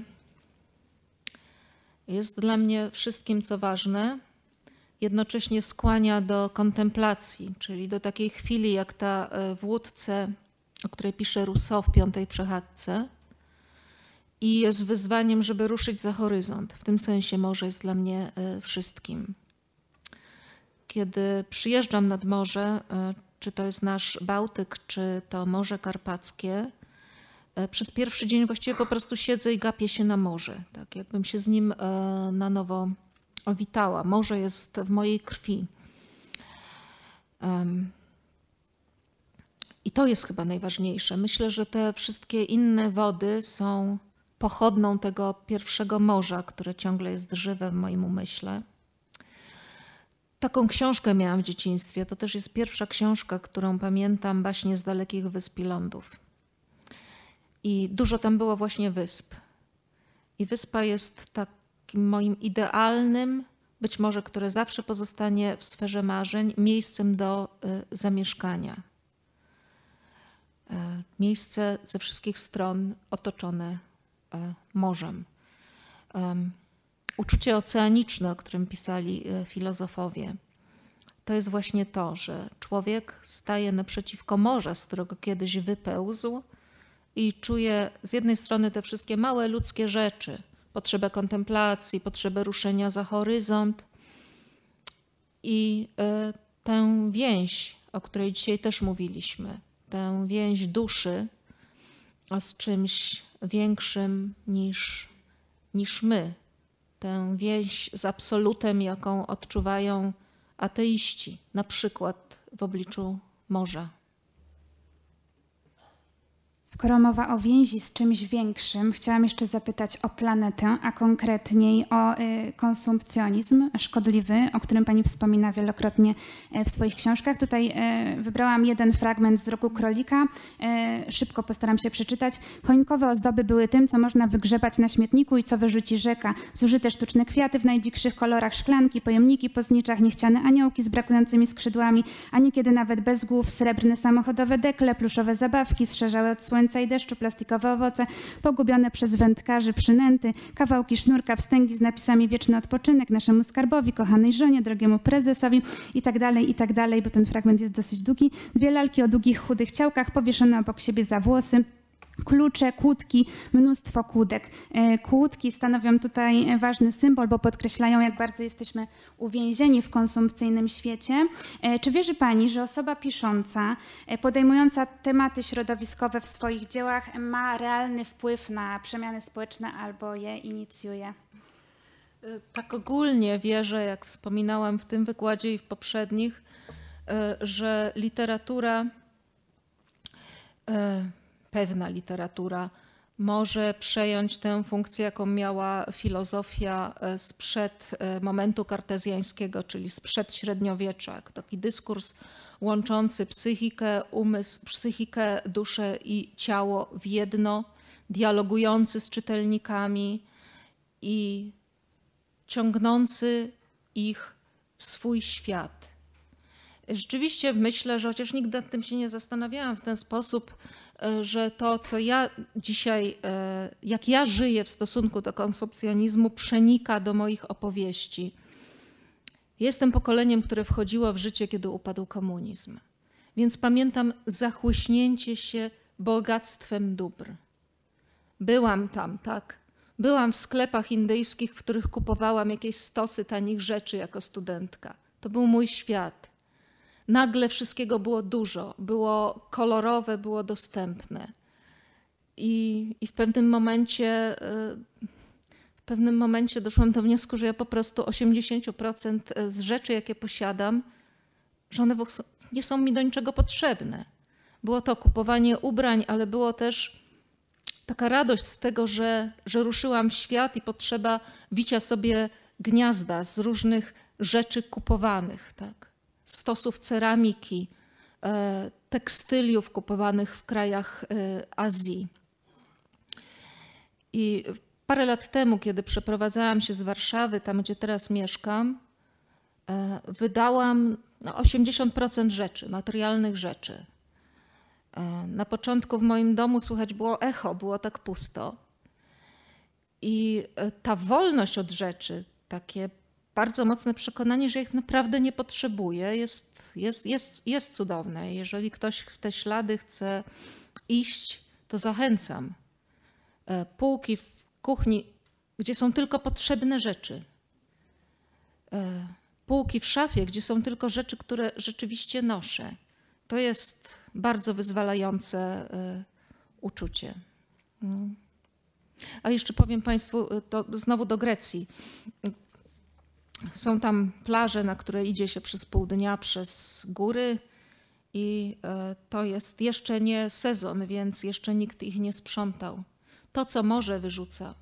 Speaker 2: jest dla mnie wszystkim, co ważne, jednocześnie skłania do kontemplacji, czyli do takiej chwili, jak ta e, w łódce, o której pisze Rousseau w piątej przechadzce, i jest wyzwaniem, żeby ruszyć za horyzont. W tym sensie morze jest dla mnie e, wszystkim. Kiedy przyjeżdżam nad morze, e, czy to jest nasz Bałtyk, czy to Morze Karpackie, E, przez pierwszy dzień właściwie po prostu siedzę i gapię się na morze, tak jakbym się z nim na nowo witała. Morze jest w mojej krwi. I to jest chyba najważniejsze. Myślę, że te wszystkie inne wody są pochodną tego pierwszego morza, które ciągle jest żywe w moim umyśle. Taką książkę miałam w dzieciństwie. To też jest pierwsza książka, którą pamiętam, baśnie z dalekich wysp i lądów. I dużo tam było właśnie wysp. I wyspa jest takim moim idealnym, być może które zawsze pozostanie w sferze marzeń, miejscem do y, zamieszkania. E, miejsce ze wszystkich stron otoczone morzem. Uczucie oceaniczne, o którym pisali e, filozofowie, to jest właśnie to, że człowiek staje naprzeciwko morza, z którego kiedyś wypełzł, i czuję z jednej strony te wszystkie małe ludzkie rzeczy, potrzebę kontemplacji, potrzebę ruszenia za horyzont i y, tę więź, o której dzisiaj też mówiliśmy, tę więź duszy z czymś większym niż, niż my, tę więź z absolutem, jaką odczuwają ateiści, na przykład w obliczu morza.
Speaker 1: Skoro mowa o więzi z czymś większym, chciałam jeszcze zapytać o planetę, a konkretniej o y, konsumpcjonizm szkodliwy, o którym Pani wspomina wielokrotnie y, w swoich książkach. Tutaj y, wybrałam jeden fragment z roku królika. Szybko postaram się przeczytać. Choinkowe ozdoby były tym, co można wygrzebać na śmietniku i co wyrzuci rzeka. Zużyte sztuczne kwiaty w najdzikszych kolorach, szklanki, pojemniki po zniczach, niechciane aniołki z brakującymi skrzydłami, a niekiedy nawet bez głów, srebrne samochodowe dekle, pluszowe zabawki, strzeżały od słońca i deszczu, plastikowe owoce, pogubione przez wędkarzy przynęty, kawałki sznurka, wstęgi z napisami wieczny odpoczynek naszemu skarbowi, kochanej żonie, drogiemu prezesowi i tak dalej, i tak dalej, bo ten fragment jest dosyć długi. Dwie lalki o długich, chudych ciałkach powieszone obok siebie za włosy klucze, kłódki, mnóstwo kłódek. E, kłódki stanowią tutaj ważny symbol, bo podkreślają, jak bardzo jesteśmy uwięzieni w konsumpcyjnym świecie. E, czy wierzy Pani, że osoba pisząca, e, podejmująca tematy środowiskowe w swoich dziełach ma realny wpływ na przemiany społeczne albo je inicjuje?
Speaker 2: Tak ogólnie wierzę, jak wspominałam w tym wykładzie i w poprzednich, że literatura pewna literatura może przejąć tę funkcję, jaką miała filozofia e, sprzed e, momentu kartezjańskiego, czyli sprzed średniowiecza. Taki dyskurs łączący psychikę, umysł, psychikę, duszę i ciało w jedno, dialogujący z czytelnikami i ciągnący ich w swój świat. Rzeczywiście myślę, że chociaż nigdy nad tym się nie zastanawiałam w ten sposób, że to, co ja dzisiaj, e, jak ja żyję w stosunku do konsumpcjonizmu, przenika do moich opowieści. Jestem pokoleniem, które wchodziło w życie, kiedy upadł komunizm. Więc pamiętam zachłyśnięcie się bogactwem dóbr. Byłam tam, tak. Byłam w sklepach indyjskich, w których kupowałam jakieś stosy tanich rzeczy jako studentka. To był mój świat. Nagle wszystkiego było dużo, było kolorowe, było dostępne. I, i w pewnym momencie y, w pewnym momencie doszłam do wniosku, że ja po prostu 80% z rzeczy, jakie posiadam, że one nie są mi do niczego potrzebne. Było to kupowanie ubrań, ale było też taka radość z tego, że, że ruszyłam w świat i potrzeba wicia sobie gniazda z różnych rzeczy kupowanych, tak? Stosów ceramiki, e, tekstyliów kupowanych w krajach e, Azji. I parę lat temu, kiedy przeprowadzałam się z Warszawy, tam gdzie teraz mieszkam, e, wydałam 80% no, rzeczy, materialnych rzeczy. Na początku w moim domu słychać było echo, było tak pusto. I ta wolność od rzeczy, takie bardzo mocne przekonanie, że ich naprawdę nie potrzebuję, jest, jest, jest, jest cudowne. Jeżeli ktoś w te ślady chce iść, to zachęcam. E, półki w kuchni, gdzie są tylko potrzebne rzeczy. Półki w szafie, gdzie są tylko rzeczy, które rzeczywiście noszę. To jest bardzo wyzwalające y, uczucie. Mm. A jeszcze powiem Państwu, to znowu do Grecji. Są tam plaże, na które idzie się przez pół dnia przez góry i y, to jest jeszcze nie sezon, więc jeszcze nikt ich nie sprzątał. To, co morze wyrzuca,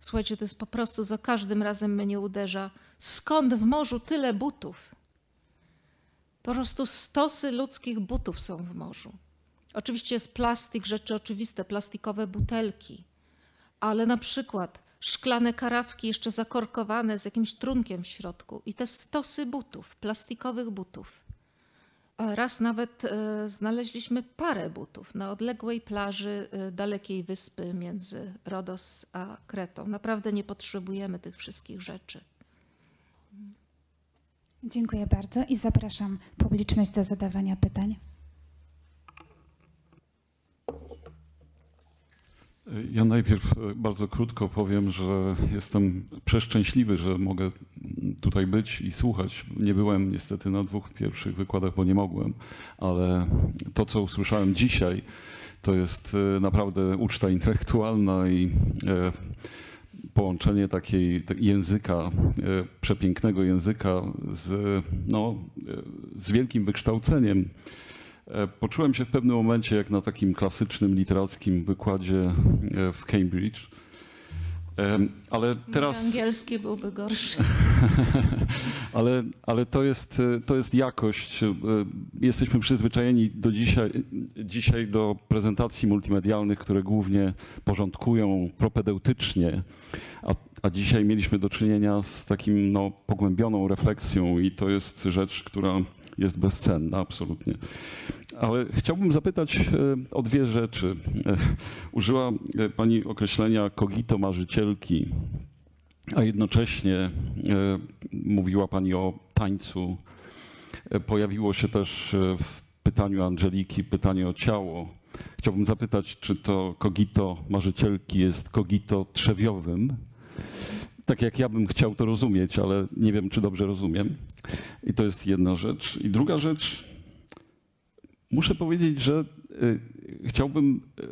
Speaker 2: słuchajcie, to jest po prostu za każdym razem mnie uderza. Skąd w morzu tyle butów? Po prostu stosy ludzkich butów są w morzu. Oczywiście jest plastik, rzeczy oczywiste, plastikowe butelki, ale na przykład szklane karawki jeszcze zakorkowane z jakimś trunkiem w środku i te stosy butów, plastikowych butów. Raz nawet e, znaleźliśmy parę butów na odległej plaży e, dalekiej wyspy między Rodos a Kretą. Naprawdę nie potrzebujemy tych wszystkich rzeczy.
Speaker 1: Dziękuję bardzo i zapraszam publiczność do zadawania pytań.
Speaker 3: Ja najpierw e, bardzo krótko powiem, że jestem przeszczęśliwy, że mogę tutaj być i słuchać. Nie byłem niestety na dwóch pierwszych wykładach, bo nie mogłem, ale to, co usłyszałem dzisiaj, to jest e, naprawdę uczta intelektualna i e, połączenie takiej języka, przepięknego języka z, no, z wielkim wykształceniem. E, poczułem się w pewnym momencie jak na takim klasycznym literackim wykładzie w Cambridge
Speaker 2: ale teraz... Angielski byłby gorszy. [LAUGHS]
Speaker 3: ale ale to, jest, to jest jakość. E, jesteśmy przyzwyczajeni do dzisiaj, dzisiaj do prezentacji multimedialnych, które głównie porządkują propedeutycznie, a, a dzisiaj mieliśmy do czynienia z takim no, pogłębioną refleksją i to jest rzecz, która jest bezcenna absolutnie. Ale chciałbym zapytać e, o dwie rzeczy. E, użyła e, Pani określenia kogito marzycielki, a jednocześnie mówiła Pani o tańcu. Pojawiło się też w pytaniu Angeliki pytanie o ciało. Chciałbym zapytać, czy to kogito marzycielki jest kogito trzewiowym, tak jak ja bym chciał to rozumieć, ale nie wiem, czy dobrze rozumiem. I to jest jedna rzecz. I druga rzecz, muszę powiedzieć, że y, chciałbym y,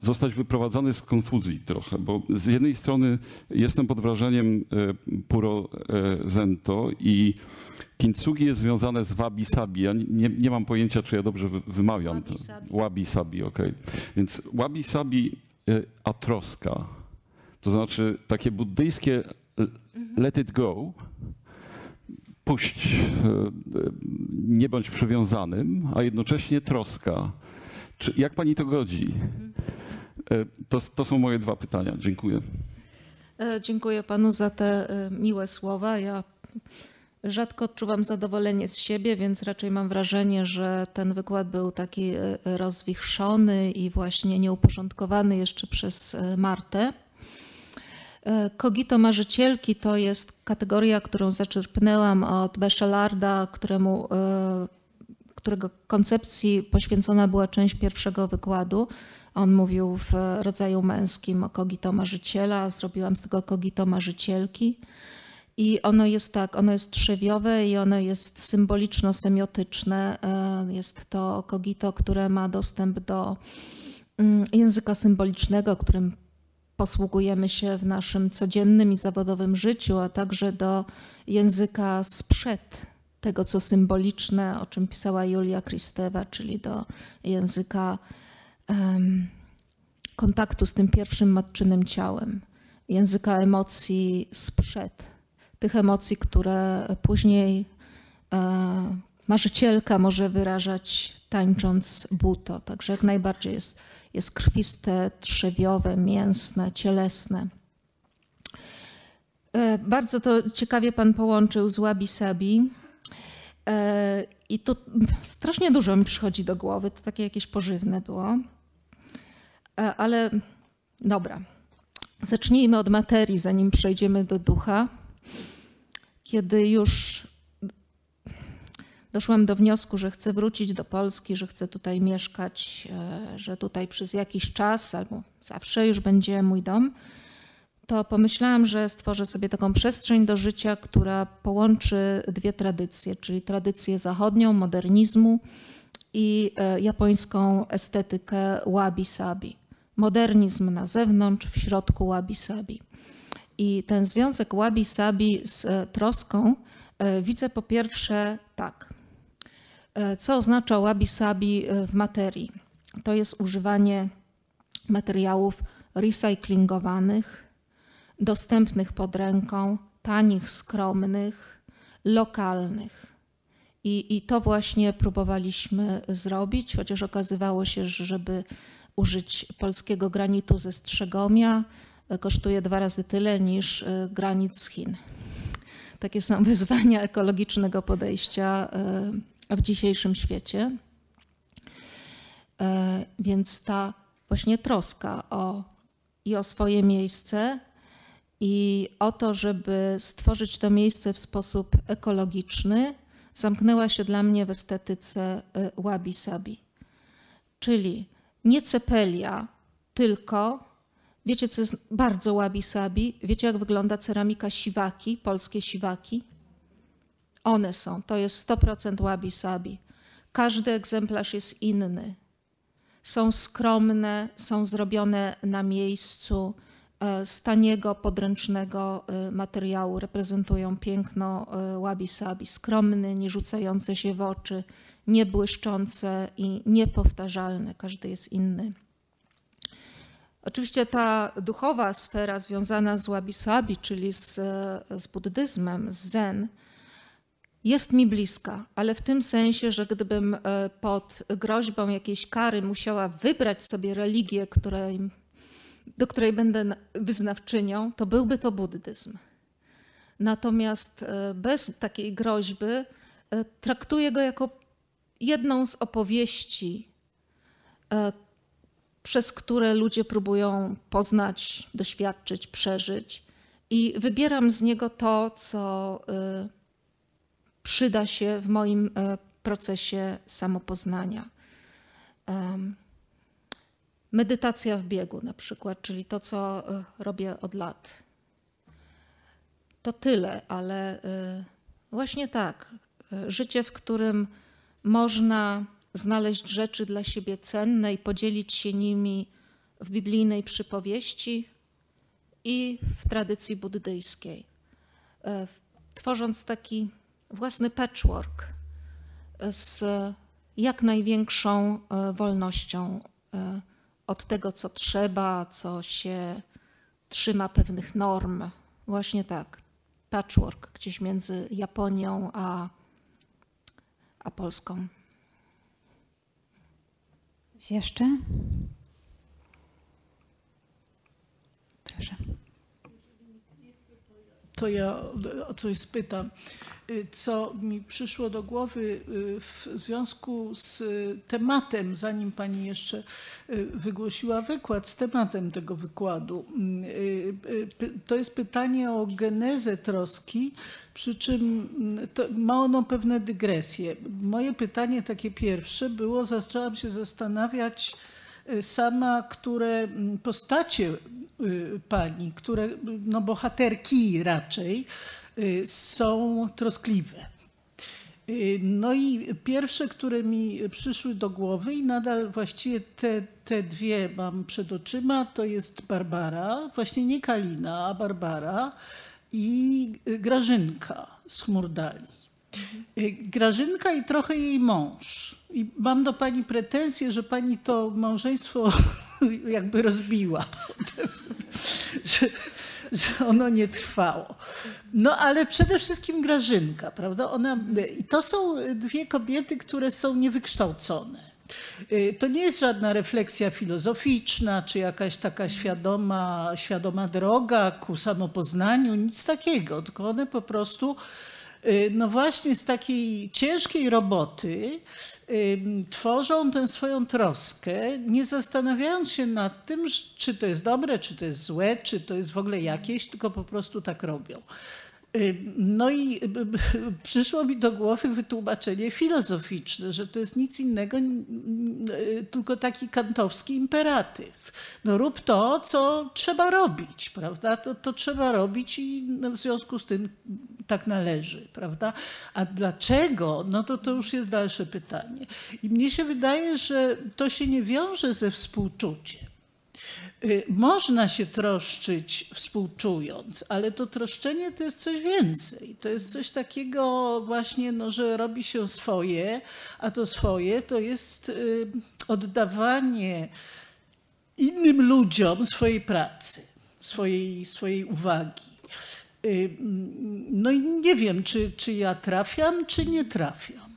Speaker 3: zostać wyprowadzony z konfuzji trochę, bo z jednej strony jestem pod wrażeniem y, Puro Zento i kintsugi jest związane z wabi sabi. Ja nie, nie mam pojęcia, czy ja dobrze wymawiam wabi. Sabi. Wabi sabi, okej. Okay. Więc wabi sabi a troska to znaczy takie buddyjskie let it go, puść, e, nie bądź przywiązanym, a jednocześnie troska. Czy, jak pani to godzi? E, to, to są moje dwa pytania. Dziękuję.
Speaker 2: E, Dziękuję panu za te e, miłe słowa. Ja rzadko odczuwam zadowolenie z siebie, więc raczej mam wrażenie, że ten wykład był taki e, rozwichrzony i właśnie nieuporządkowany jeszcze przez e, Martę. E, Kogito marzycielki to jest kategoria, którą zaczerpnęłam od Bechelarda, któremu, e, którego koncepcji poświęcona była część pierwszego wykładu. On mówił w rodzaju męskim o kogito marzyciela, zrobiłam z tego kogito marzycielki. I ono jest tak, ono jest trzewiowe i ono jest symboliczno-semiotyczne. E, Jest to kogito, które ma dostęp do mm, języka symbolicznego, którym posługujemy się w naszym codziennym i zawodowym życiu, a także do języka sprzed tego, co symboliczne, o czym pisała Julia Kristewa, czyli do języka em, kontaktu z tym pierwszym matczynym ciałem, języka emocji sprzed, tych emocji, które później e, marzycielka może wyrażać tańcząc buto. Także jak najbardziej jest, jest krwiste, trzewiowe, mięsne, cielesne. E, Bardzo to ciekawie pan połączył z Wabi Sabi. E, I tu strasznie dużo mi przychodzi do głowy, to takie jakieś pożywne było. E, Ale dobra, zacznijmy od materii, zanim przejdziemy do ducha. Kiedy już doszłam do wniosku, że chcę wrócić do Polski, że chcę tutaj mieszkać, e, że tutaj przez jakiś czas albo zawsze już będzie mój dom, to pomyślałam, że stworzę sobie taką przestrzeń do życia, która połączy dwie tradycje, czyli tradycję zachodnią, modernizmu i e, japońską estetykę wabi-sabi. Modernizm na zewnątrz, w środku wabi-sabi. I ten związek wabi-sabi z e, troską widzę po pierwsze tak. E, Co oznacza wabi-sabi e, w materii? To jest używanie materiałów recyklingowanych, dostępnych pod ręką, tanich, skromnych, lokalnych. I, I to właśnie próbowaliśmy zrobić, chociaż okazywało się, że żeby użyć polskiego granitu ze Strzegomia, e, kosztuje dwa razy tyle niż granit z Chin. Takie są [LAUGHS] wyzwania ekologicznego podejścia w dzisiejszym świecie. E, Więc ta właśnie troska o, i o swoje miejsce, i o to, żeby stworzyć to miejsce w sposób ekologiczny, zamknęła się dla mnie w estetyce e, wabi-sabi. Czyli nie cepelia, tylko, wiecie co jest bardzo wabi-sabi? Wiecie jak wygląda ceramika siwaki, polskie siwaki? One są, to jest 100% wabi-sabi. Każdy egzemplarz jest inny. Są skromne, są zrobione na miejscu, e, z taniego, podręcznego e, materiału. Reprezentują piękno e, wabi-sabi. Skromny, nie rzucające się w oczy, niebłyszczące i niepowtarzalne. Każdy jest inny. Oczywiście ta duchowa sfera związana z wabi-sabi, czyli z, z buddyzmem, z zen, jest mi bliska, ale w tym sensie, że gdybym e, pod groźbą jakiejś kary musiała wybrać sobie religię, której, do której będę na- wyznawczynią, to byłby to buddyzm. Natomiast e, bez takiej groźby e, traktuję go jako jedną z opowieści, przez które ludzie próbują poznać, doświadczyć, przeżyć. I wybieram z niego to, co przyda się w moim e, procesie samopoznania. Medytacja w biegu, na przykład, czyli to, co e, robię od lat. To tyle, ale e, właśnie tak. Życie, w którym można znaleźć rzeczy dla siebie cenne i podzielić się nimi w biblijnej przypowieści i w tradycji buddyjskiej. Tworząc taki własny patchwork z jak największą e, wolnością e, od tego, co trzeba, co się trzyma pewnych norm. Właśnie tak. Patchwork gdzieś między Japonią a, a Polską.
Speaker 1: Jeszcze? Proszę.
Speaker 4: To ja o coś spytam. Y, co mi przyszło do głowy y, w związku z tematem, zanim pani jeszcze y, wygłosiła wykład, z tematem tego wykładu. To jest pytanie o genezę troski, przy czym ma ono pewne dygresje. Moje pytanie takie pierwsze było, zaczęłam się zastanawiać sama, które postacie pani, które, no bohaterki raczej, Y, są troskliwe. Y, no i pierwsze, które mi przyszły do głowy i nadal właściwie te, te dwie mam przed oczyma, to jest Barbara, właśnie nie Kalina, a Barbara i Grażynka z Chmurdali. Y, Grażynka i trochę jej mąż. I mam do pani pretensje, że pani to małżeństwo [LAUGHS] jakby rozbiła. [LAUGHS] że, że ono nie trwało. No ale przede wszystkim Grażynka, prawda? Ona, I to są dwie kobiety, które są niewykształcone. Y, to nie jest żadna refleksja filozoficzna, czy jakaś taka świadoma, świadoma droga ku samopoznaniu, nic takiego, tylko one po prostu, no właśnie z takiej ciężkiej roboty, tworzą tę swoją troskę, nie zastanawiając się nad tym, czy to jest dobre, czy to jest złe, czy to jest w ogóle jakieś, tylko po prostu tak robią. No i [LAUGHS] przyszło mi do głowy wytłumaczenie filozoficzne, że to jest nic innego, tylko taki kantowski imperatyw. No rób to, co trzeba robić, prawda? To, to trzeba robić i w związku z tym tak należy, prawda? A dlaczego? No to to już jest dalsze pytanie. I mnie się wydaje, że to się nie wiąże ze współczuciem. Y, można się troszczyć współczując, ale to troszczenie to jest coś więcej. To jest coś takiego właśnie, no, że robi się swoje, a to swoje to jest y, oddawanie innym ludziom swojej pracy, swojej, swojej uwagi. Y, no i nie wiem, czy, czy ja trafiam, czy nie trafiam.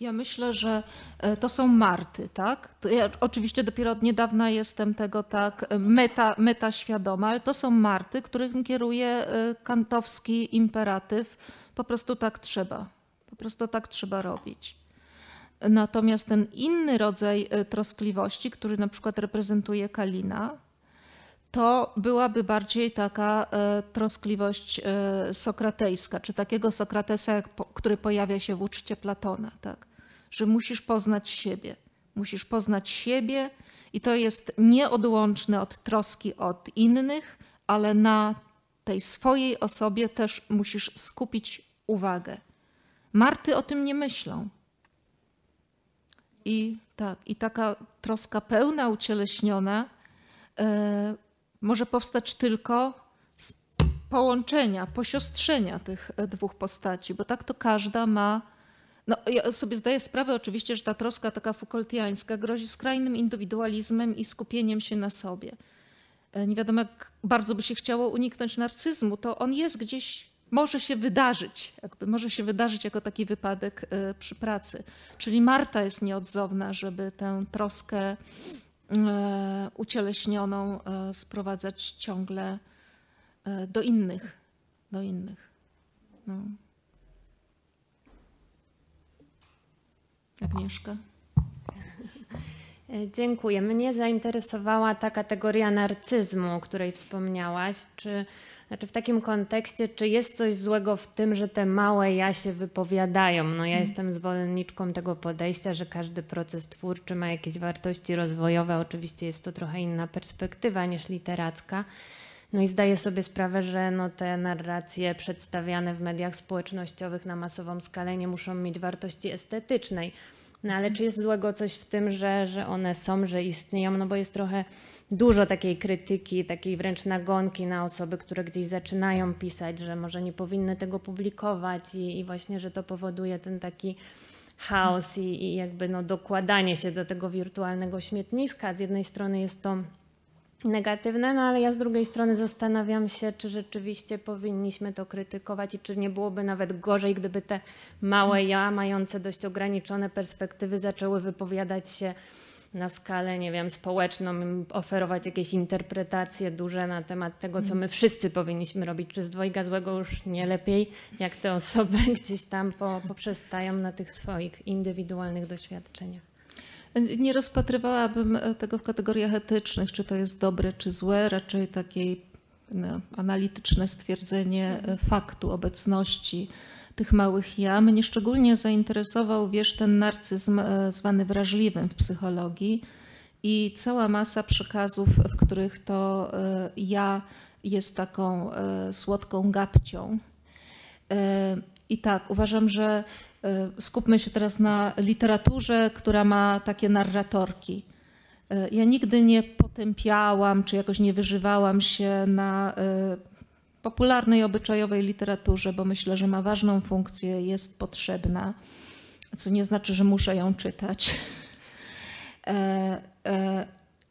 Speaker 2: Ja myślę, że e, to są marty, tak? Ja oczywiście dopiero od niedawna jestem tego tak e, meta, meta świadoma, ale to są marty, którym kieruje e, kantowski imperatyw. Po prostu tak trzeba. Po prostu tak trzeba robić. Natomiast ten inny rodzaj troskliwości, który na przykład reprezentuje Kalina, to byłaby bardziej taka troskliwość sokratejska, czy takiego Sokratesa, który pojawia się w uczcie Platona. Tak? Że musisz poznać siebie. Musisz poznać siebie i to jest nieodłączne od troski od innych, ale na tej swojej osobie też musisz skupić uwagę. Marty o tym nie myślą. I tak, i taka troska pełna, ucieleśniona e, może powstać tylko z połączenia, posiostrzenia tych dwóch postaci, bo tak to każda ma no, ja sobie zdaję sprawę oczywiście, że ta troska taka Foucaultiańska grozi skrajnym indywidualizmem i skupieniem się na sobie. E, nie wiadomo, jak bardzo by się chciało uniknąć narcyzmu, to on jest gdzieś, może się wydarzyć, jakby może się wydarzyć jako taki wypadek e, przy pracy. Czyli Marta jest nieodzowna, żeby tę troskę e, ucieleśnioną sprowadzać ciągle do innych, do innych. No. Agnieszka. [LAUGHS]
Speaker 5: Dziękuję. Mnie zainteresowała ta kategoria narcyzmu, o której wspomniałaś. Czy, znaczy w takim kontekście, czy jest coś złego w tym, że te małe ja się wypowiadają? No ja hmm. jestem zwolenniczką tego podejścia, że każdy proces twórczy ma jakieś wartości rozwojowe. Oczywiście jest to trochę inna perspektywa niż literacka. No i zdaję sobie sprawę, że no te narracje przedstawiane w mediach społecznościowych na masową skalę nie muszą mieć wartości estetycznej. No ale czy jest złego coś w tym, że, że one są, że istnieją? No bo jest trochę dużo takiej krytyki, takiej wręcz nagonki na osoby, które gdzieś zaczynają pisać, że może nie powinny tego publikować i, i właśnie, że to powoduje ten taki chaos i, i jakby no dokładanie się do tego wirtualnego śmietniska. Z jednej strony jest to negatywne, no ale ja z drugiej strony zastanawiam się, czy rzeczywiście powinniśmy to krytykować i czy nie byłoby nawet gorzej, gdyby te małe ja, mające dość ograniczone perspektywy, zaczęły wypowiadać się na skalę, nie wiem, społeczną oferować jakieś interpretacje duże na temat tego, co my wszyscy powinniśmy robić. Czy z dwojga złego już nie lepiej, jak te osoby [LAUGHS] gdzieś tam po, poprzestają na tych swoich indywidualnych doświadczeniach?
Speaker 2: Nie rozpatrywałabym tego w kategoriach etycznych, czy to jest dobre, czy złe, raczej takiej no, analityczne stwierdzenie faktu obecności tych małych ja. Mnie szczególnie zainteresował, wiesz, ten narcyzm e, zwany wrażliwym w psychologii i cała masa przekazów, w których to e, ja jest taką e, słodką gapcią. I tak, uważam, że skupmy się teraz na literaturze, która ma takie narratorki. Ja nigdy nie potępiałam, czy jakoś nie wyżywałam się na popularnej, obyczajowej literaturze, bo myślę, że ma ważną funkcję, jest potrzebna, co nie znaczy, że muszę ją czytać. [LAUGHS] E, e,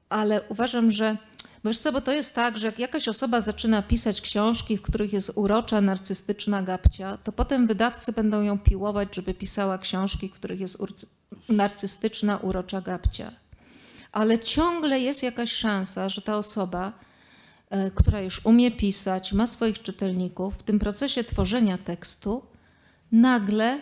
Speaker 2: ale uważam, że wiesz co, bo to jest tak, że jak jakaś osoba zaczyna pisać książki, w których jest urocza, narcystyczna gapcia, to potem wydawcy będą ją piłować, żeby pisała książki, w których jest narcystyczna, urocza gapcia. Ale ciągle jest jakaś szansa, że ta osoba E, która już umie pisać, ma swoich czytelników, w tym procesie tworzenia tekstu nagle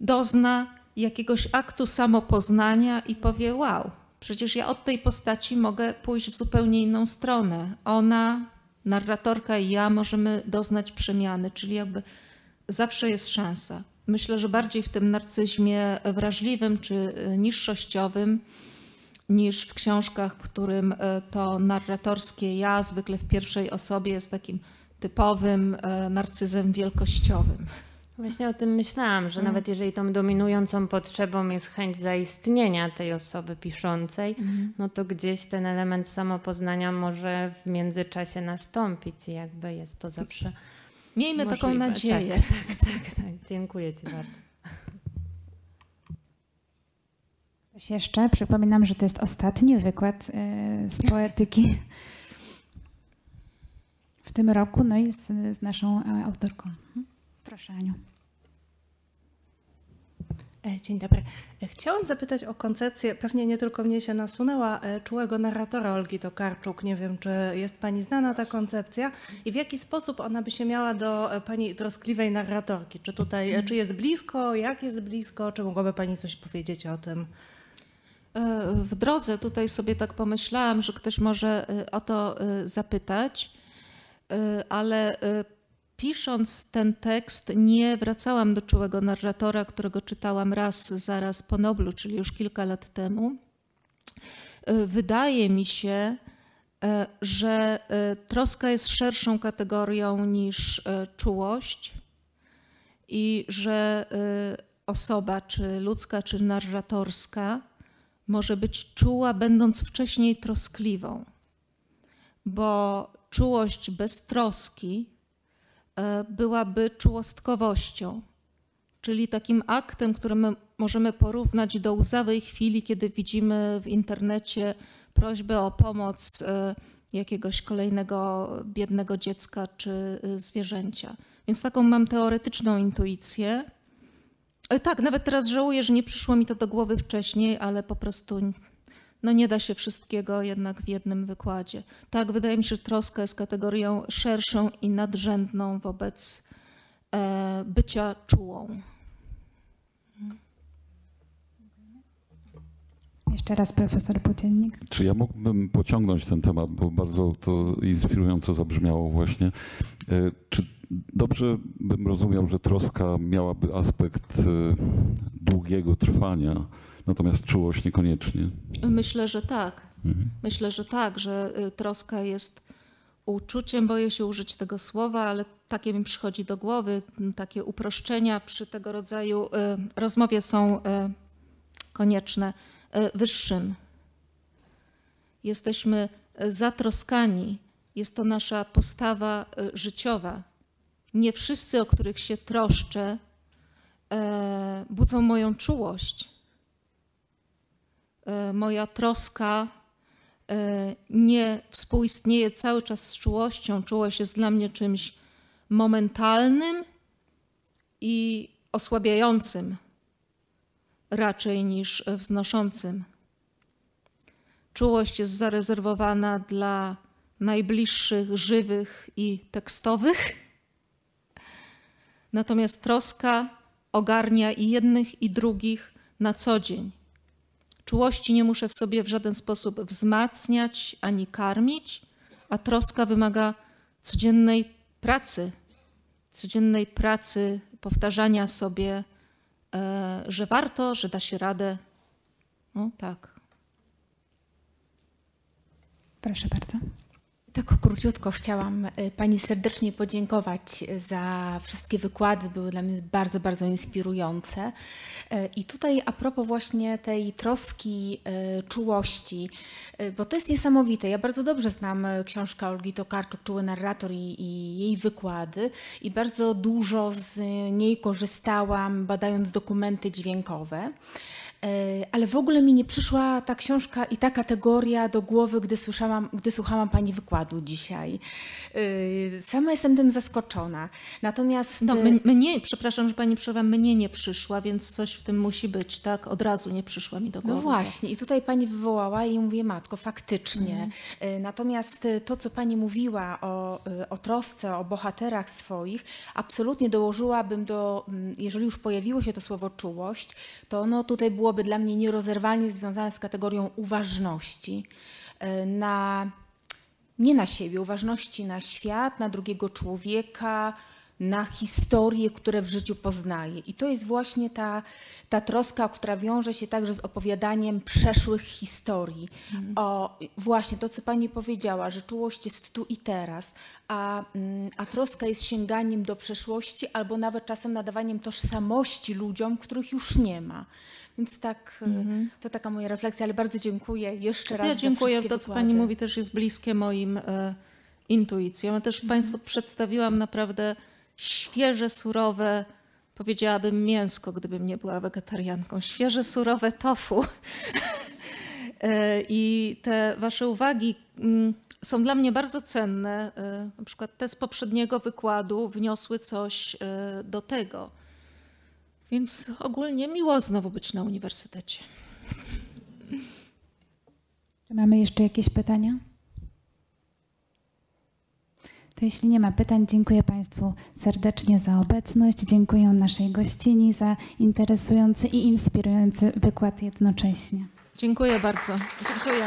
Speaker 2: dozna jakiegoś aktu samopoznania i powie: Wow, przecież ja od tej postaci mogę pójść w zupełnie inną stronę. Ona, narratorka i ja możemy doznać przemiany, czyli jakby zawsze jest szansa. Myślę, że bardziej w tym narcyzmie wrażliwym czy niższościowym niż w książkach, w którym e, to narratorskie ja, zwykle w pierwszej osobie, jest takim typowym e, narcyzem wielkościowym.
Speaker 5: Właśnie o tym myślałam, że mm. nawet jeżeli tą dominującą potrzebą jest chęć zaistnienia tej osoby piszącej, mm. no to gdzieś ten element samopoznania może w międzyczasie nastąpić i jakby jest to zawsze.
Speaker 2: Miejmy
Speaker 5: możliwe.
Speaker 2: taką nadzieję.
Speaker 5: Tak, tak, tak, tak. Dziękuję Ci bardzo.
Speaker 1: Coś jeszcze? Przypominam, że to jest ostatni wykład e, z poetyki w tym roku, no i z, z naszą e, autorką. Proszę Aniu.
Speaker 6: E, dzień dobry. Chciałam zapytać o koncepcję, pewnie nie tylko mnie się nasunęła, czułego narratora Olgi Tokarczuk. Nie wiem, czy jest Pani znana ta koncepcja i w jaki sposób ona by się miała do Pani troskliwej narratorki? Czy tutaj, czy jest blisko, jak jest blisko, czy mogłaby Pani coś powiedzieć o tym?
Speaker 2: E, w drodze tutaj sobie tak pomyślałam, że ktoś może e, o to e, zapytać, ale pisząc ten tekst nie wracałam do czułego narratora, którego czytałam raz zaraz po Noblu, czyli już kilka lat temu. Wydaje mi się, że troska jest szerszą kategorią niż czułość i że osoba, czy ludzka, czy narratorska, może być czuła, będąc wcześniej troskliwą, bo czułość bez troski e, byłaby czułostkowością, czyli takim aktem, który my możemy porównać do łzawej chwili, kiedy widzimy w internecie prośbę o pomoc e, jakiegoś kolejnego biednego dziecka czy e, zwierzęcia. Więc taką mam teoretyczną intuicję tak, nawet teraz żałuję, że nie przyszło mi to do głowy wcześniej, ale po prostu no nie da się wszystkiego jednak w jednym wykładzie. Tak, wydaje mi się, że troska jest kategorią szerszą i nadrzędną wobec e, bycia czułą.
Speaker 1: Jeszcze raz profesor Płóciennik.
Speaker 3: Czy ja mógłbym pociągnąć ten temat, bo bardzo to inspirująco zabrzmiało właśnie. E, czy dobrze bym rozumiał, że troska miałaby aspekt e, długiego trwania, natomiast czułość niekoniecznie?
Speaker 2: Myślę, że tak. Mhm. Myślę, że tak, że e, troska jest uczuciem, boję się użyć tego słowa, ale takie mi przychodzi do głowy, takie uproszczenia przy tego rodzaju rozmowie są konieczne wyższym. Jesteśmy zatroskani, jest to nasza postawa życiowa nie wszyscy, o których się troszczę, budzą moją czułość. E, moja troska e, nie współistnieje cały czas z czułością. Czułość jest dla mnie czymś momentalnym i osłabiającym raczej niż wznoszącym. Czułość jest zarezerwowana dla najbliższych, żywych i tekstowych. Natomiast troska ogarnia i jednych, i drugich na co dzień. Czułości nie muszę w sobie w żaden sposób wzmacniać ani karmić, a troska wymaga codziennej pracy, codziennej pracy, powtarzania sobie, e, że warto, że da się radę. No tak.
Speaker 1: Proszę bardzo.
Speaker 7: Tak króciutko chciałam y, Pani serdecznie podziękować za wszystkie wykłady, były dla mnie bardzo, bardzo inspirujące. Y, I tutaj a propos właśnie tej troski, czułości, bo to jest niesamowite. Ja bardzo dobrze znam książkę Olgi Tokarczuk, Czuły narrator i, i jej wykłady i bardzo dużo z niej korzystałam badając dokumenty dźwiękowe. E, ale w ogóle mi nie przyszła ta książka i ta kategoria do głowy, gdy, słyszałam, gdy słuchałam Pani wykładu dzisiaj. E, sama jestem tym zaskoczona. Natomiast...
Speaker 2: No, e, mnie, przepraszam, że Pani przerwam, mnie nie przyszła, więc coś w tym musi być, tak? Od razu nie przyszła mi do
Speaker 7: no
Speaker 2: głowy.
Speaker 7: No właśnie i tutaj Pani wywołała i mówię, matko, faktycznie. Mhm. Natomiast to, co Pani mówiła o, o trosce, o bohaterach swoich, absolutnie dołożyłabym do, jeżeli już pojawiło się to słowo czułość, to ono tutaj było byłoby dla mnie nierozerwalnie związane z kategorią uważności e, na, nie na siebie, uważności na świat, na drugiego człowieka, na historie, które w życiu poznaje. I to jest właśnie ta, ta troska, która wiąże się także z opowiadaniem przeszłych historii. Mm. O właśnie to, co Pani powiedziała, że czułość jest tu i teraz, a, mm, a troska jest sięganiem do przeszłości albo nawet czasem nadawaniem tożsamości ludziom, których już nie ma. Więc tak, mm-hmm. to taka moja refleksja, ale bardzo dziękuję jeszcze raz.
Speaker 2: Ja dziękuję. To, co Pani mówi, też jest bliskie moim e, intuicjom. Ja też mm-hmm. Państwu przedstawiłam naprawdę świeże, surowe, powiedziałabym mięsko, gdybym nie była wegetarianką, świeże, surowe tofu. [LAUGHS] E, I te Wasze uwagi mm, są dla mnie bardzo cenne. E, na przykład te z poprzedniego wykładu wniosły coś e, do tego. Więc ogólnie miło znowu być na uniwersytecie.
Speaker 1: Czy mamy jeszcze jakieś pytania? To jeśli nie ma pytań, dziękuję Państwu serdecznie za obecność. Dziękuję naszej gościni za interesujący i inspirujący wykład jednocześnie.
Speaker 2: Dziękuję bardzo. Dziękuję.